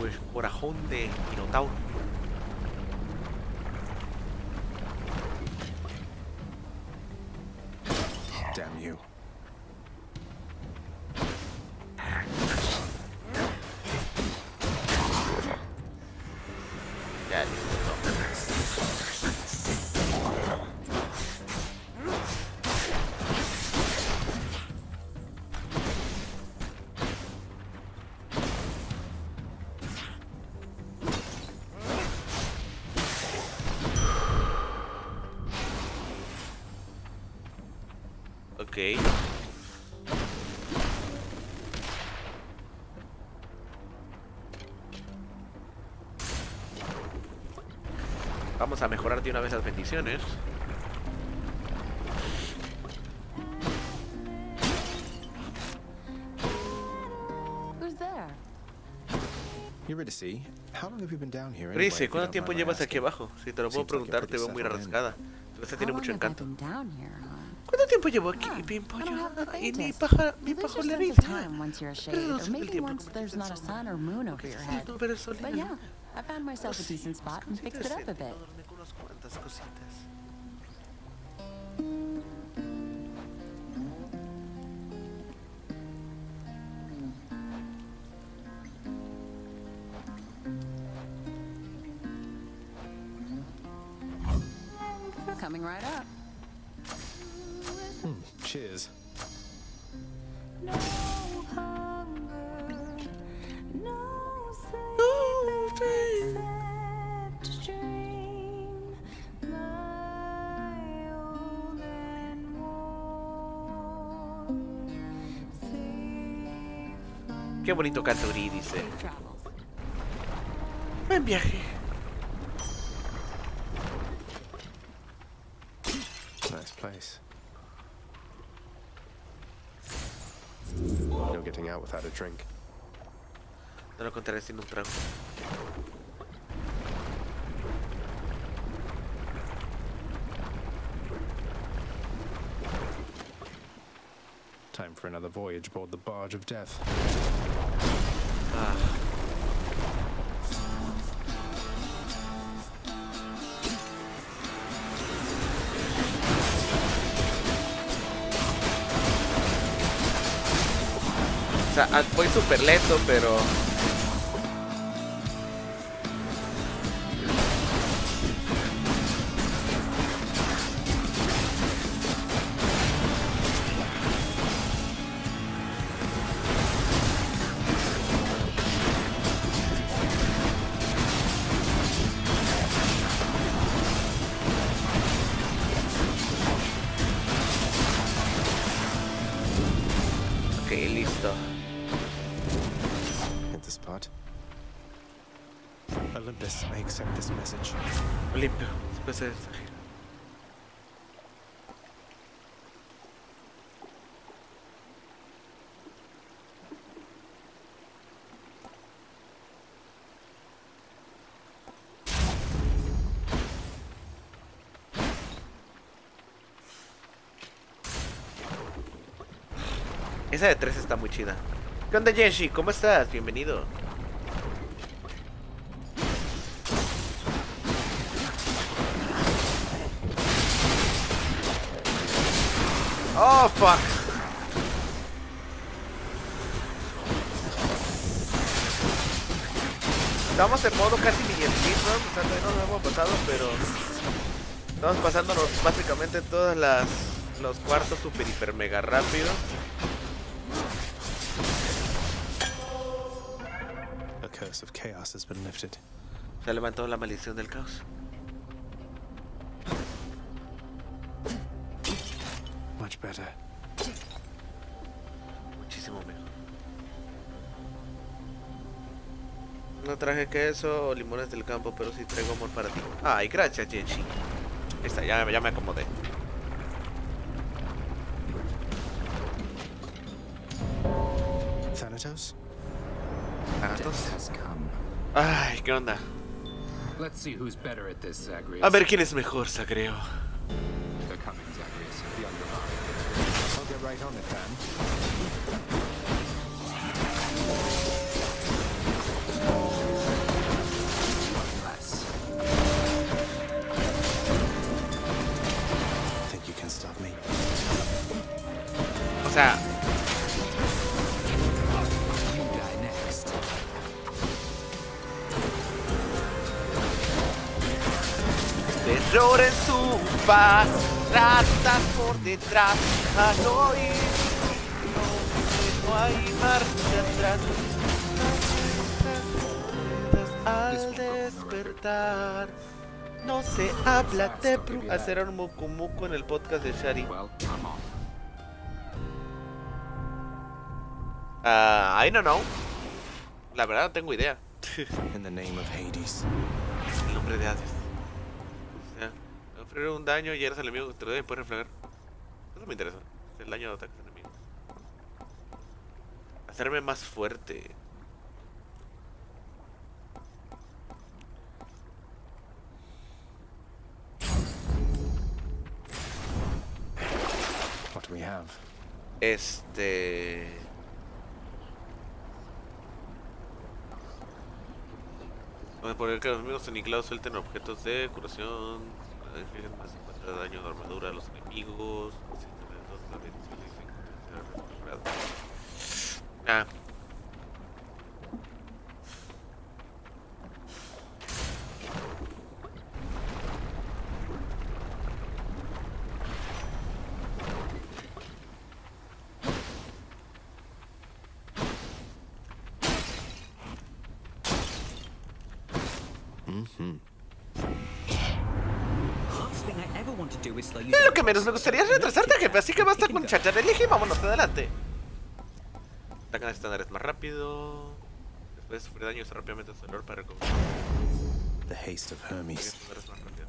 Uy, corajón de a mejorar de una vez las bendiciones. Who's there? You ready to see? How long have you been down here anyway, Rice, ¿cuánto tiempo llevas aquí abajo? Si te lo puedo preguntar, te veo muy. Tu casa tiene How mucho encanto. been down here, huh? ¿Cuánto tiempo llevo aquí, Pimpo? I don't have the Y mi paja, mi your le sense of dice. time once you're a shade, Pero or el tiempo once there's not a sun or moon over your head. no ver el sol y But yeah. I found myself a decent spot and fixed it up a bit. Unas cuantas cositas. Coming right up. Hmm, cheers. Qué bonito canto Uri, dice. Buen viaje. Nice place. No getting out without a drink. No lo contaré sin un trago. Voyage aboard the barge of death. Ah. O sea, ah, voy súper lento, pero... Esa de tres está muy chida. ¿Qué onda, Jenshi? ¿Cómo estás? Bienvenido. Oh, fuck. Estamos en modo casi mini speedrun, o sea, no lo hemos pasado, pero estamos pasándonos básicamente todas las los cuartos super hiper mega rápido. Chaos has been lifted. Se ha levantado la maldición del caos. Much better. Muchísimo mejor. No traje queso o limones del campo, pero sí traigo amor para ti. Ay, gracias, Jenshi. Ya, ya me acomodé. Thanatos. Ay, ¿qué onda? Let's see who's better at this, Zagreus. A ver quién es mejor, Sagreo. They're coming, terror en su faz, ratas por detrás, al oír. No, no hay marcha atrás. Al despertar, no se habla de Bru. Hacer un mucu en el podcast de Shari. Well, I'm off. Ah, I don't know. La verdad no tengo idea. In the name of Hades. El nombre de Hades. Sufrir un daño y eres el enemigo que te lo doy, puedes reflejar. Eso me interesa. El daño de ataques enemigos. Hacerme más fuerte. What do we have? Este. Vamos a poner que los enemigos aniquilados suelten objetos de curación. Más 50 de daño de armadura a los enemigos. Last thing I ever want to do is slow you Eh, Lo down. Que menos me gustaría es retrasarte, jefe. Así que basta con chachar el eje y vámonos adelante. Atacan estándares más rápido. Después de sufrir daño, usa rápidamente su error para recoger. The haste of Hermes. estándares más rápido.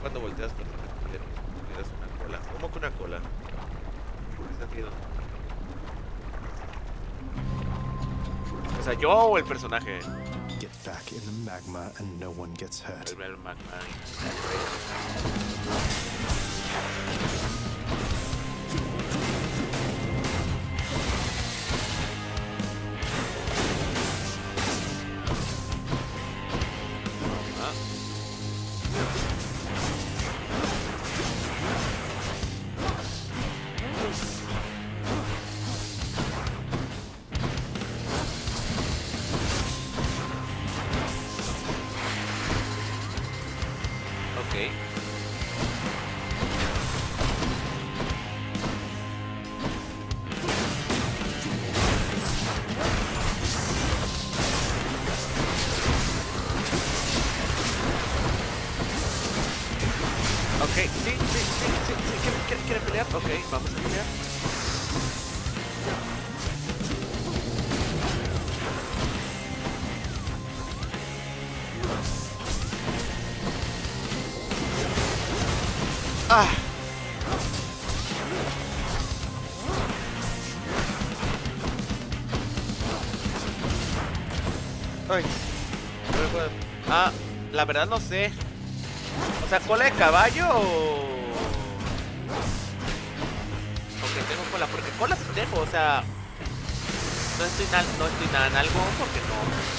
Cuando volteas, pues, te das una cola. ¿Cómo que una cola? ¿Qué sentido? O sea, yo o el personaje. Back in the magma and no one gets hurt. Sí, sí, sí, sí, sí. ¿Quiere, quiere- quiere pelear? Ok, vamos a pelear. Ah. Ay. Ah, la verdad no sé. O sea, cola de caballo o. Tengo cola, porque cola sí tengo, o sea. No estoy, no estoy nada en algo porque. No,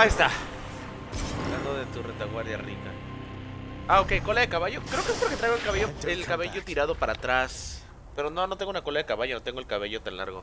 Ahí está. Hablando de tu retaguardia rica. Ah, ok, cola de caballo. Creo que es porque traigo el cabello, el cabello tirado para atrás. Pero no, no tengo una cola de caballo, no tengo el cabello tan largo.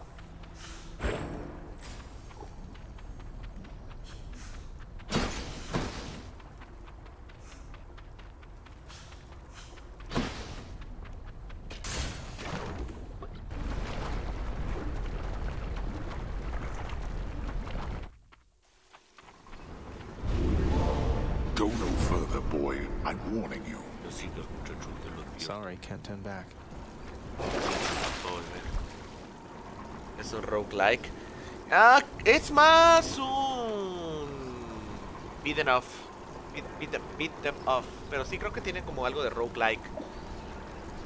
Go no further, boy. I'm warning you. Sorry, can't turn back. Es un roguelike. Ah, es más un. Beat them off. Beat, beat them, beat them off. Pero sí creo que tiene como algo de roguelike.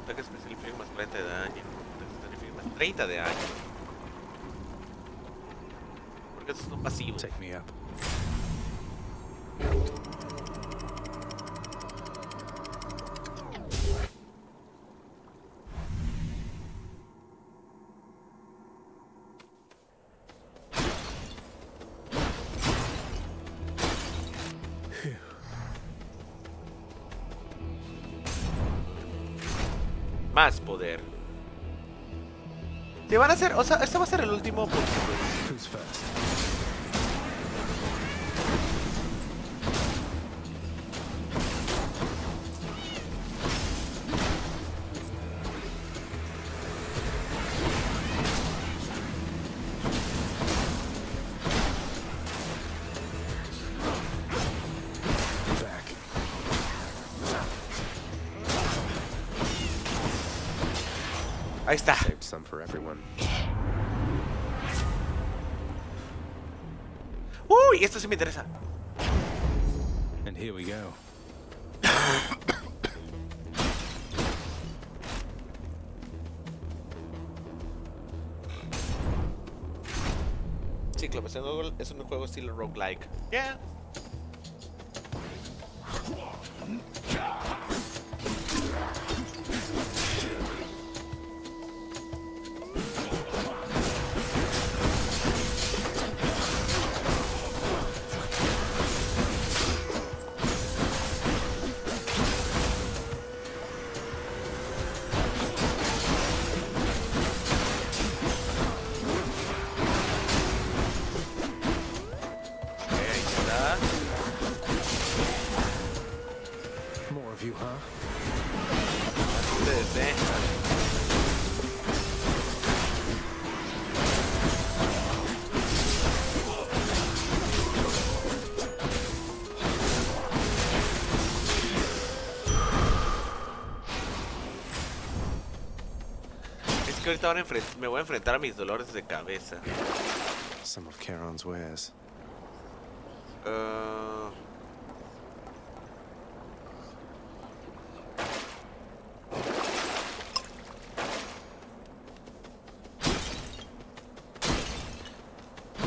Ataque especial inflige más 40 de daño. Ataque especial inflige más 30 de daño. Porque estos son pasivos. Take me up. Te van a hacer, o sea, este va a ser el último pues, ahí está. Saved some for everyone. Uy, esto sí me interesa. And here we go. Cíclope, es un- es un juego estilo roguelike. Yeah. Es que ahorita van a enfren- me voy a enfrentar a mis dolores de cabeza. Some of Charon's wares. Ah,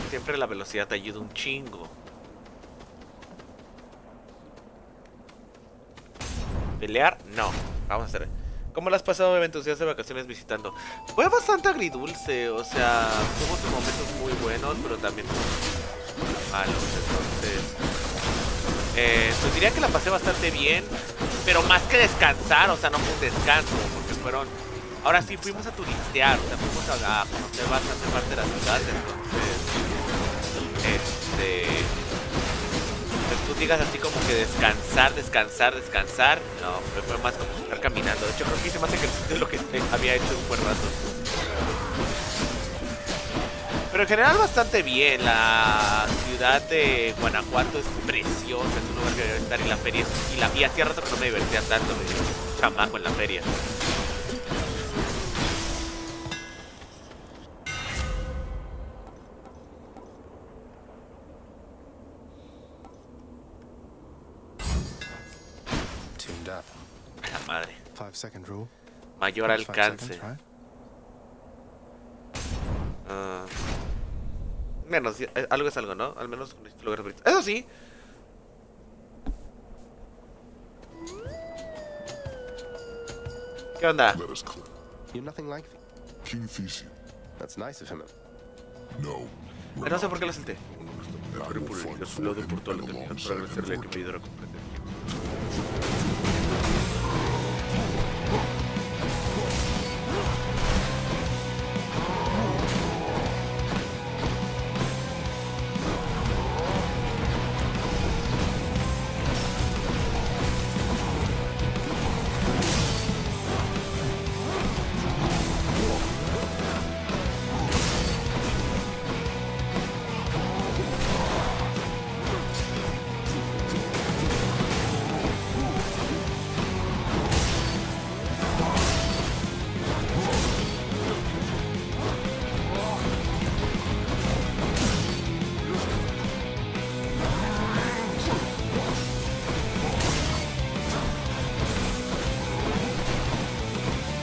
Siempre la velocidad te ayuda un chingo. ¿Pelear? No. Vamos a hacer. ¿Cómo lo has pasado en tus días de vacaciones visitando? Fue bastante agridulce, o sea, tuvo momentos muy buenos, pero también malos, entonces... Eh, pues diría que la pasé bastante bien, pero más que descansar, o sea, no fue un descanso, porque fueron... Ahora sí fuimos a turistear, o sea, fuimos a, a conocer bastante parte de la ciudad, entonces... Este... Tú digas así como que descansar, descansar, descansar, no, fue, más como estar caminando. De hecho, creo que hice más ejercicio de lo que había hecho un buen rato. Pero en general bastante bien. La ciudad de Guanajuato es preciosa, es un lugar que debe estar y la feria. Y, la, y hacía rato que no me divertía tanto de chamaco en la feria. Mayor alcance. Ah, menos, eh, algo es algo, ¿no? Al menos Eso sí. ¿Qué onda? Eh, no sé por qué lo senté. Por lo.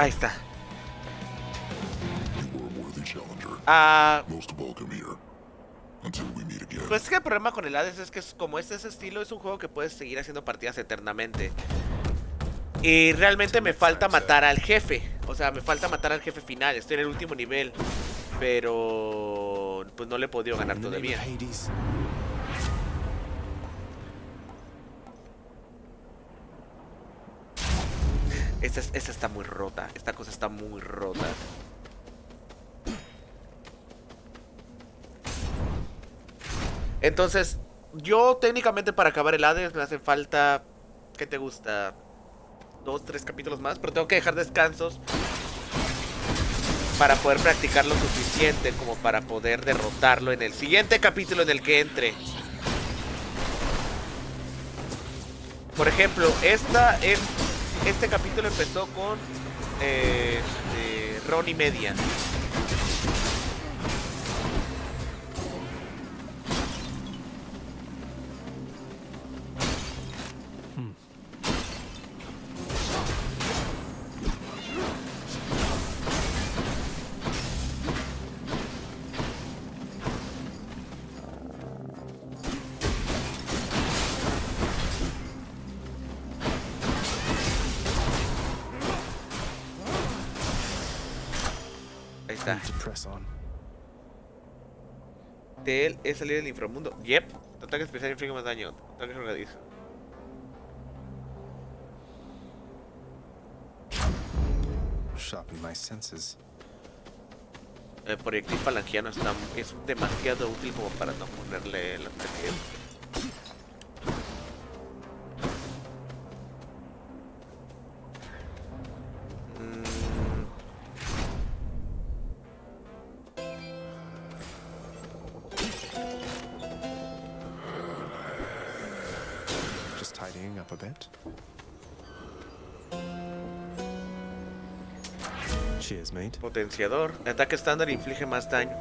Ahí está. Ah. Pues es que el problema con el Hades es que como este es ese estilo, es un juego que puedes seguir haciendo partidas eternamente. Y realmente me falta matar al jefe. O sea, me falta matar al jefe final. Estoy en el último nivel. Pero pues no le he podido ganar todavía. Esta, es- esta está muy rota. Esta cosa está muy rota. Entonces, yo técnicamente para acabar el Hades me hace falta. ¿Qué te gusta? Dos, tres capítulos más. Pero tengo que dejar descansos. Para poder practicar lo suficiente como para poder derrotarlo en el siguiente capítulo en el que entre. Por ejemplo, esta es, este capítulo empezó con eh, este. Está. Need to press on. De él es salir del inframundo. Yep. Tu ataque especial inflige más daño. Tu Ataque organiza. Sharpen my senses. El proyectil falangiano está, es demasiado útil como para no ponerle el ataque. Potenciador. Ataque estándar inflige más daño.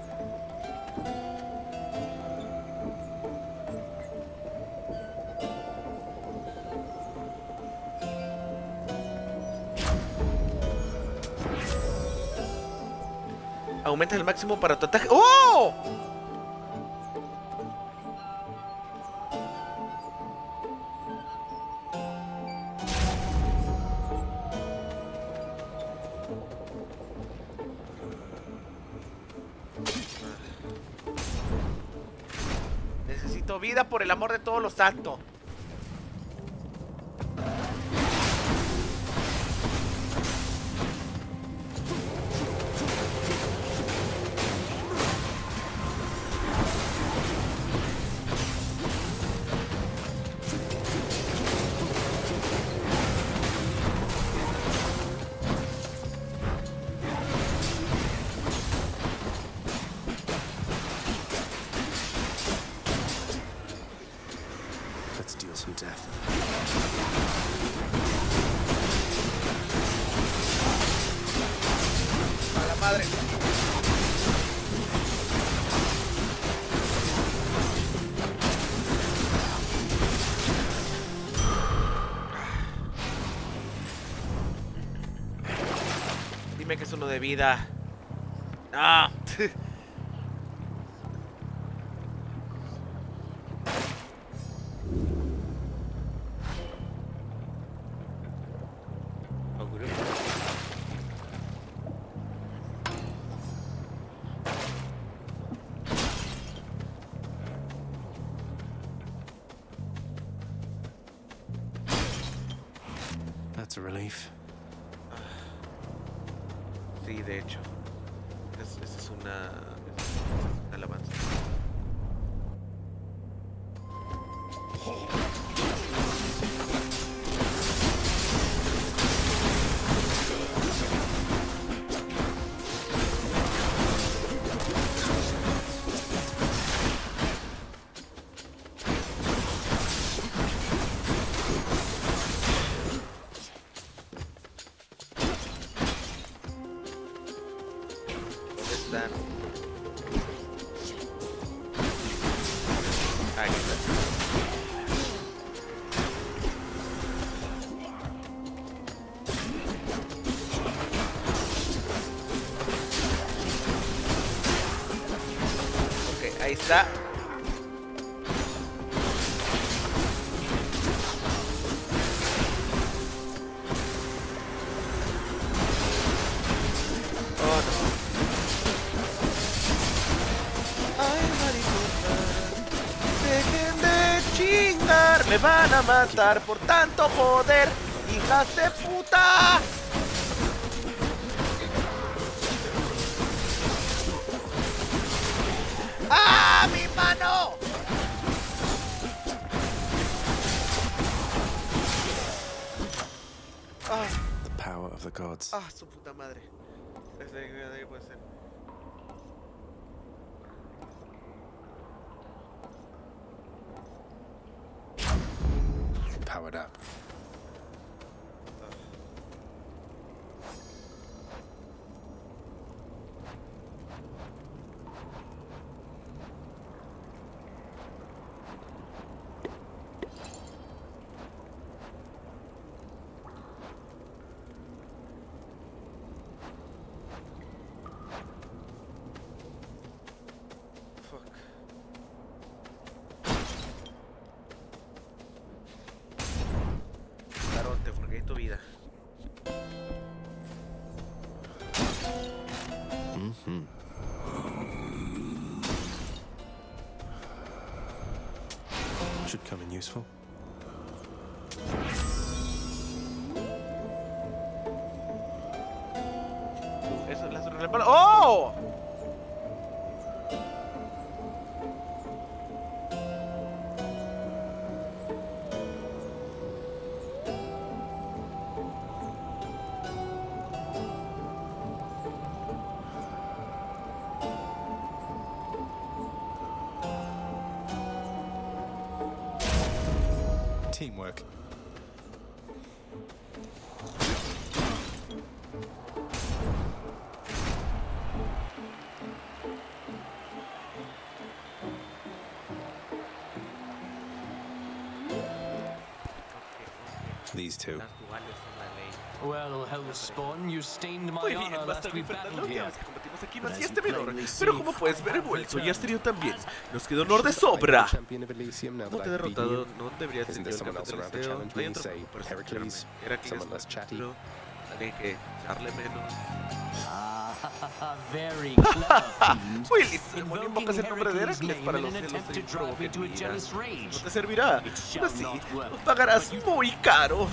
Aumenta el máximo para tu ataque. ¡Oh! Amor vida. Ah. Oh, no. Dejen de chingar, me van a matar por tanto poder, hijas de ah, su puta madre. Este, ¿qué puede ser? Powered up. Should come in useful. These two. Well, Hellspawn, you stained my Muy bien, combatimos aquí más y este menor. Pero como puedes ver, vuelto y has returned. tenido también. Nos quedó honor de sobra. No te he derrotado, no deberías deseo. Hay otro Say para Heracles? escucharme. Alguien que menos. Muy invocas el nombre de Heracles' para los celos de. No te servirá. Aún así, nos pagarás muy caro.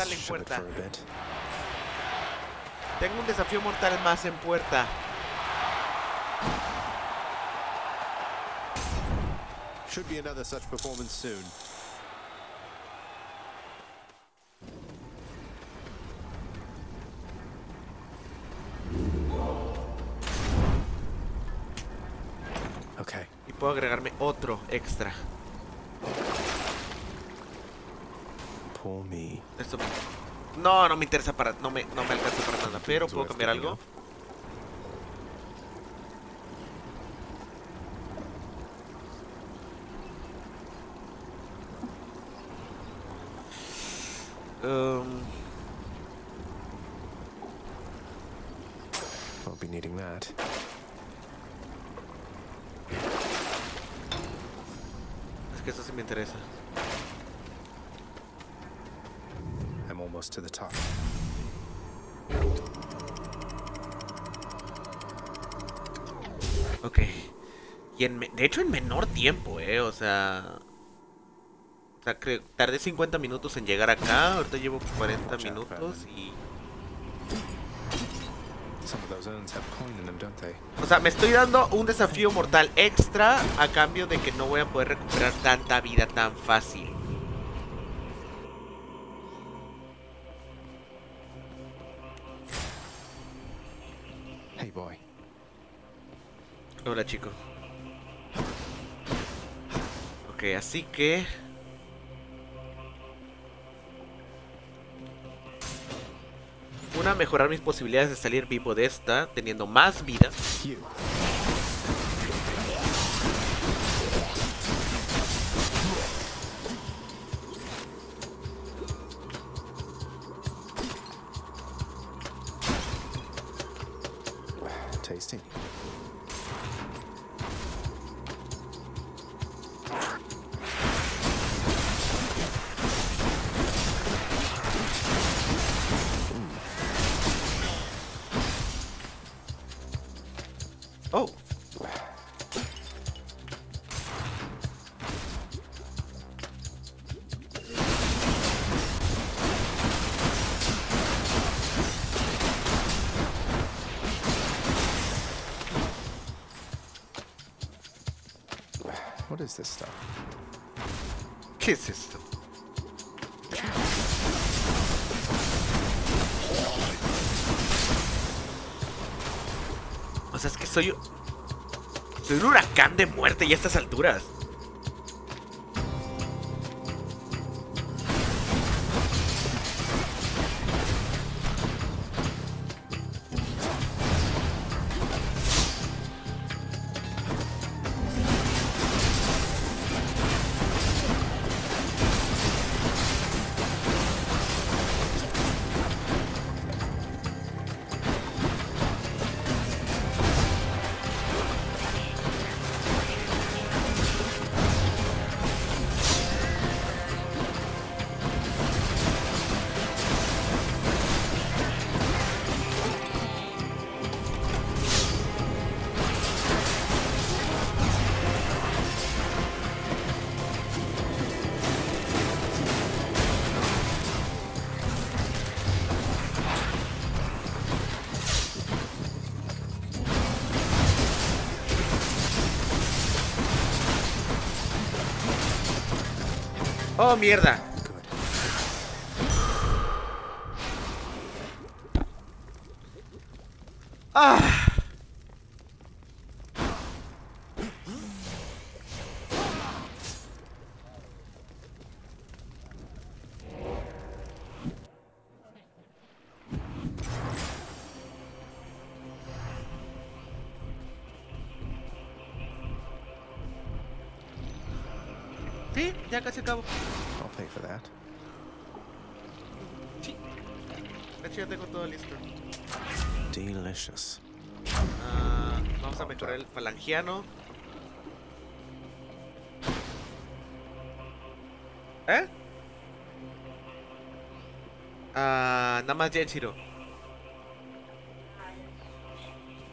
Mortal en puerta. Tengo un desafío mortal más en puerta. Should be another such performance soon. Okay. Y puedo agregarme otro extra. Poor me. Esto No, no me interesa para... No me, no me alcanza para nada. Pero puedo cambiar algo. Um, Won't be needing that. es que eso sí me interesa. To the top. Ok. Y en, de hecho en menor tiempo, eh. O sea... O sea, que tardé 50 minutos en llegar acá. Ahorita llevo 40 minutos y... O sea, me estoy dando un desafío mortal extra a cambio de que no voy a poder recuperar tanta vida tan fácil. Hola, chico. Ok, así que... Una, mejorar mis posibilidades de salir vivo de esta, teniendo más vida. Huracán de muerte y a estas alturas. Mierda. Sí, ya casi acabo. I'll pay for that. Sí. De hecho ya tengo todo listo. Delicious. Ah, vamos a mejorar el falangiano. ¿Eh? Ah, nada más Genshiro.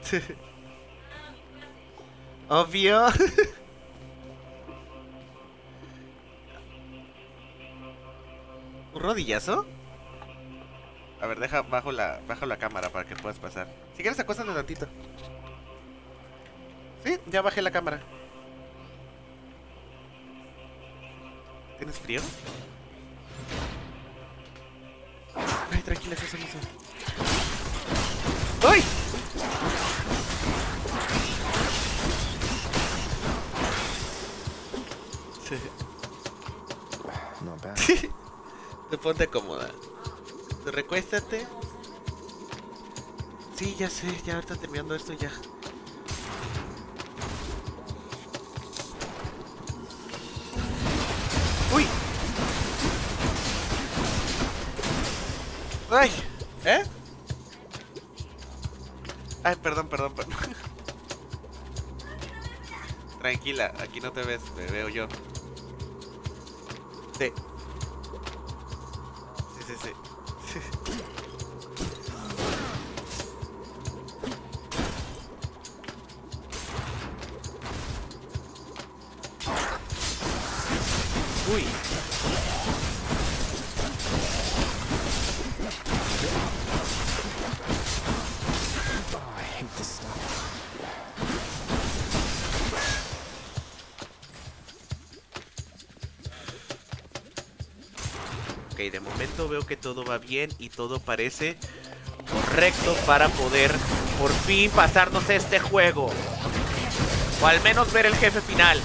Obvio. rodillazo? A ver, deja bajo la, bajo la cámara para que puedas pasar. Si quieres, acuéstate tantito. Sí, ya bajé la cámara. ¿Tienes frío? Ay, tranquila, eso hizo. ¡Ay! Ponte cómoda. Te recuéstate. Sí, ya sé, ya ahorita terminando esto ya. ¡Uy! ¡Ay! ¿Eh? Ay, perdón, perdón, perdón. Tranquila, aquí no te ves, me veo yo. Veo que todo va bien y todo parece correcto para poder por fin pasarnos este juego. O al menos ver el jefe final.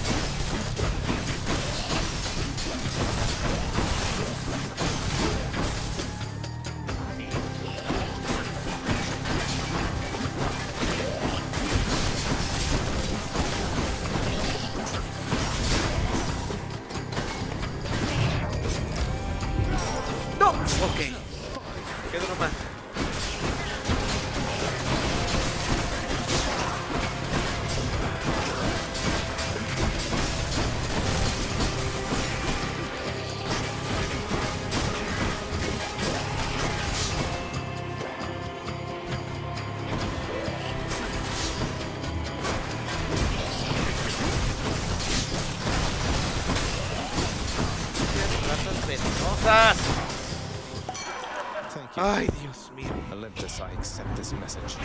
Ratas venenosas. Thank you. Ay, Dios mío. Olympus, I accept this message.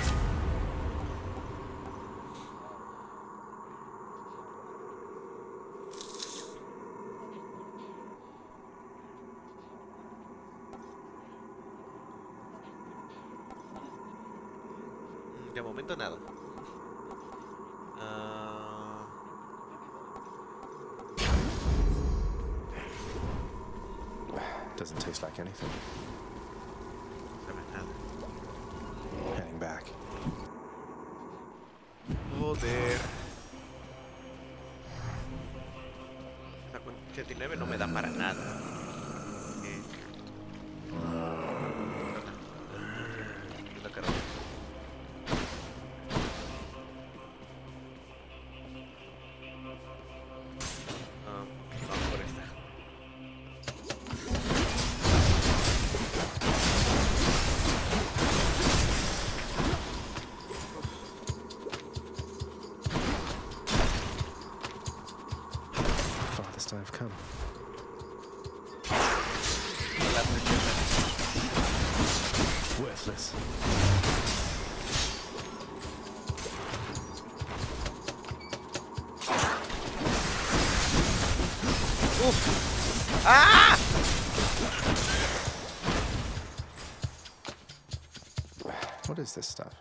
Is this stuff?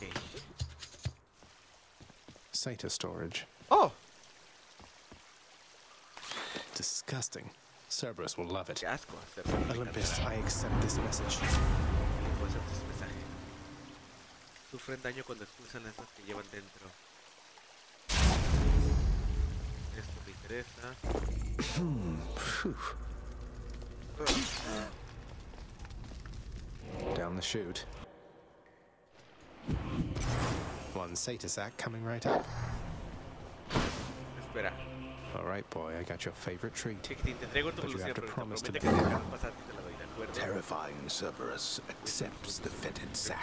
Ok. Sato storage. Oh, Disgusting. Cerberus will love it. qué asco. hacerlo. Me Olympus. I accept this message. Puedo hacerte ese mensaje. Sufren daño cuando expulsan estas que llevan dentro. Esto me interesa. Hmm, The chute. One Sato sack coming right up. Espera. All right, boy, I got your favorite treat. Chiquitín, te traigo tu But you have to promise to be que si dejas pasar, te la doy, ¿de acuerdo? Terrifying Cerberus accepts the fetid sack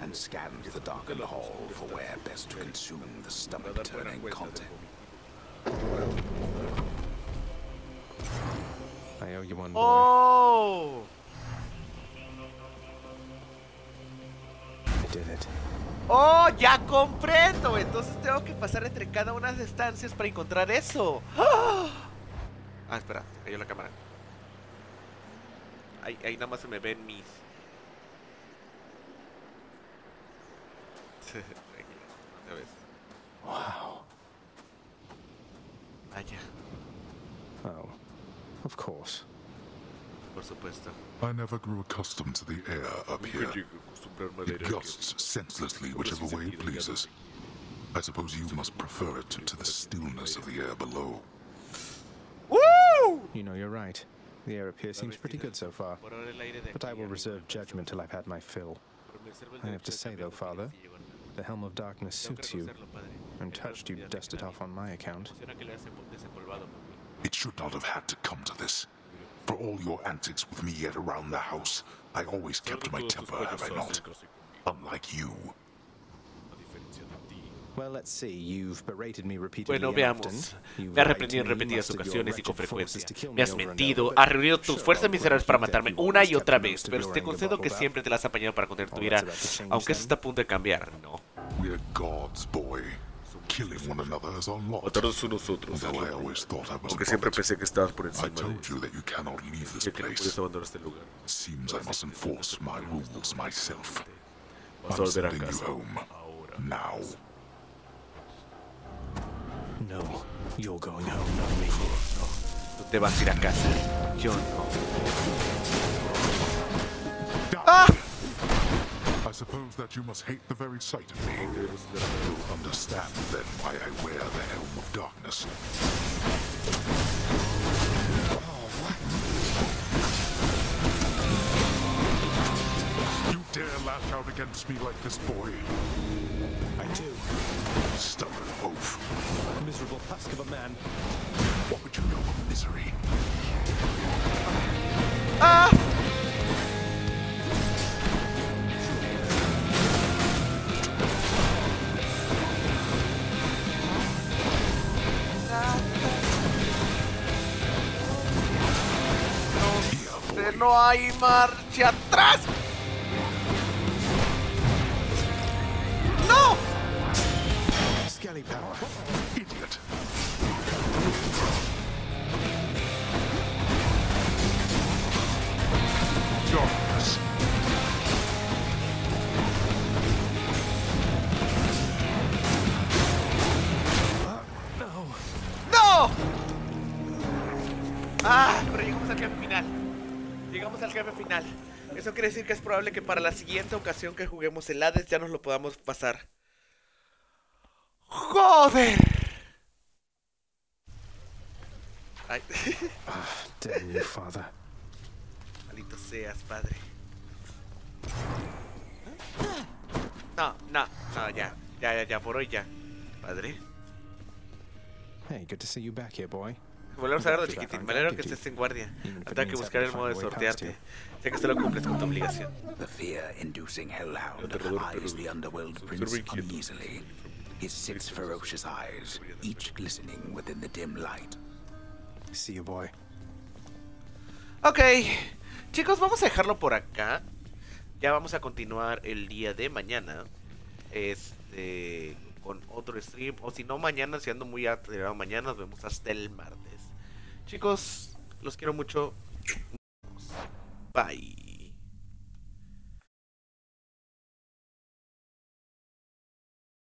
and scans the darkened hall for where best to consume the stomach-turning content. I owe you one, boy. ¡Oh! Did it. ¡Oh! ¡Ya comprendo! Entonces tengo que pasar entre cada una de las estancias para encontrar eso. ¡Ah! Ah, espera, cayó la cámara. Ahí, ahí nada más se me ven mis. Tranquila, otra vez. Wow. Vaya, Oh, of course. Por supuesto. I never grew accustomed to the air up here. It gusts senselessly whichever way it pleases. I suppose you must prefer it to the stillness of the air below. ¡Woo! You know, you're right. The air up here seems pretty good so far. But I will reserve judgment till I've had my fill. I have to say, though, Father, the Helm of Darkness suits you. I'm touched you dust it off on my account. It should not have had to come to this. For all your antics with me yet around the house, I always kept my temper, have I not? Unlike you. Well, let's see. You've berated me repeatedly Bueno, veamos. Me has reprendido en repetidas ocasiones y con frecuencia. Me has mentido, has reunido tus fuerzas miserables para matarme una y otra vez, pero te concedo que siempre te las has apañado para contener tu ira, aunque eso está a punto de cambiar, no. One another is our lot. Matarnos unos otros, Though I always thought I was Aunque above siempre pensé que estabas por I encima de told you that you cannot leave this que no place. puedes abandonar este lugar. Seems I must enforce my rules myself. Vas a I'm volver a casa. home. Now. No, you're going home, not me. Tú te vas a ir a casa. Yo no. I suppose that you must hate the very sight of me. You'll understand then why I wear the Helm of Darkness. You dare lash out against me like this, boy? I do. Stubborn oaf. Miserable husk of a man. What would you know of misery? ¡Ah! No, hay marcha atrás. ¡No! ¡No! ¡Ah! Pero llegamos al jefe final. Llegamos al jefe final. Eso quiere decir que es probable que para la siguiente ocasión que juguemos el Hades ya nos lo podamos pasar. ¡Joder! Ay. You, Father. Maldito seas, padre. No, no, no, ya. Ya, ya, ya, por hoy ya. Padre. Hey, good to see you back here, boy. Volvemos a verlo, chiquitín. Me alegro que estés en guardia. Habrá que buscar el modo de sortearte. Sé que solo cumples con tu obligación. The fear-inducing hellhound eyes the underworld prince uneasily. His six ferocious eyes, each glistening within the dim light. See you, boy. Ok, chicos, vamos a dejarlo por acá. Ya vamos a continuar el día de mañana. Este. Con otro stream. O si no, mañana, si ando muy acelerado mañana, nos vemos hasta el martes. Chicos, los quiero mucho. Bye.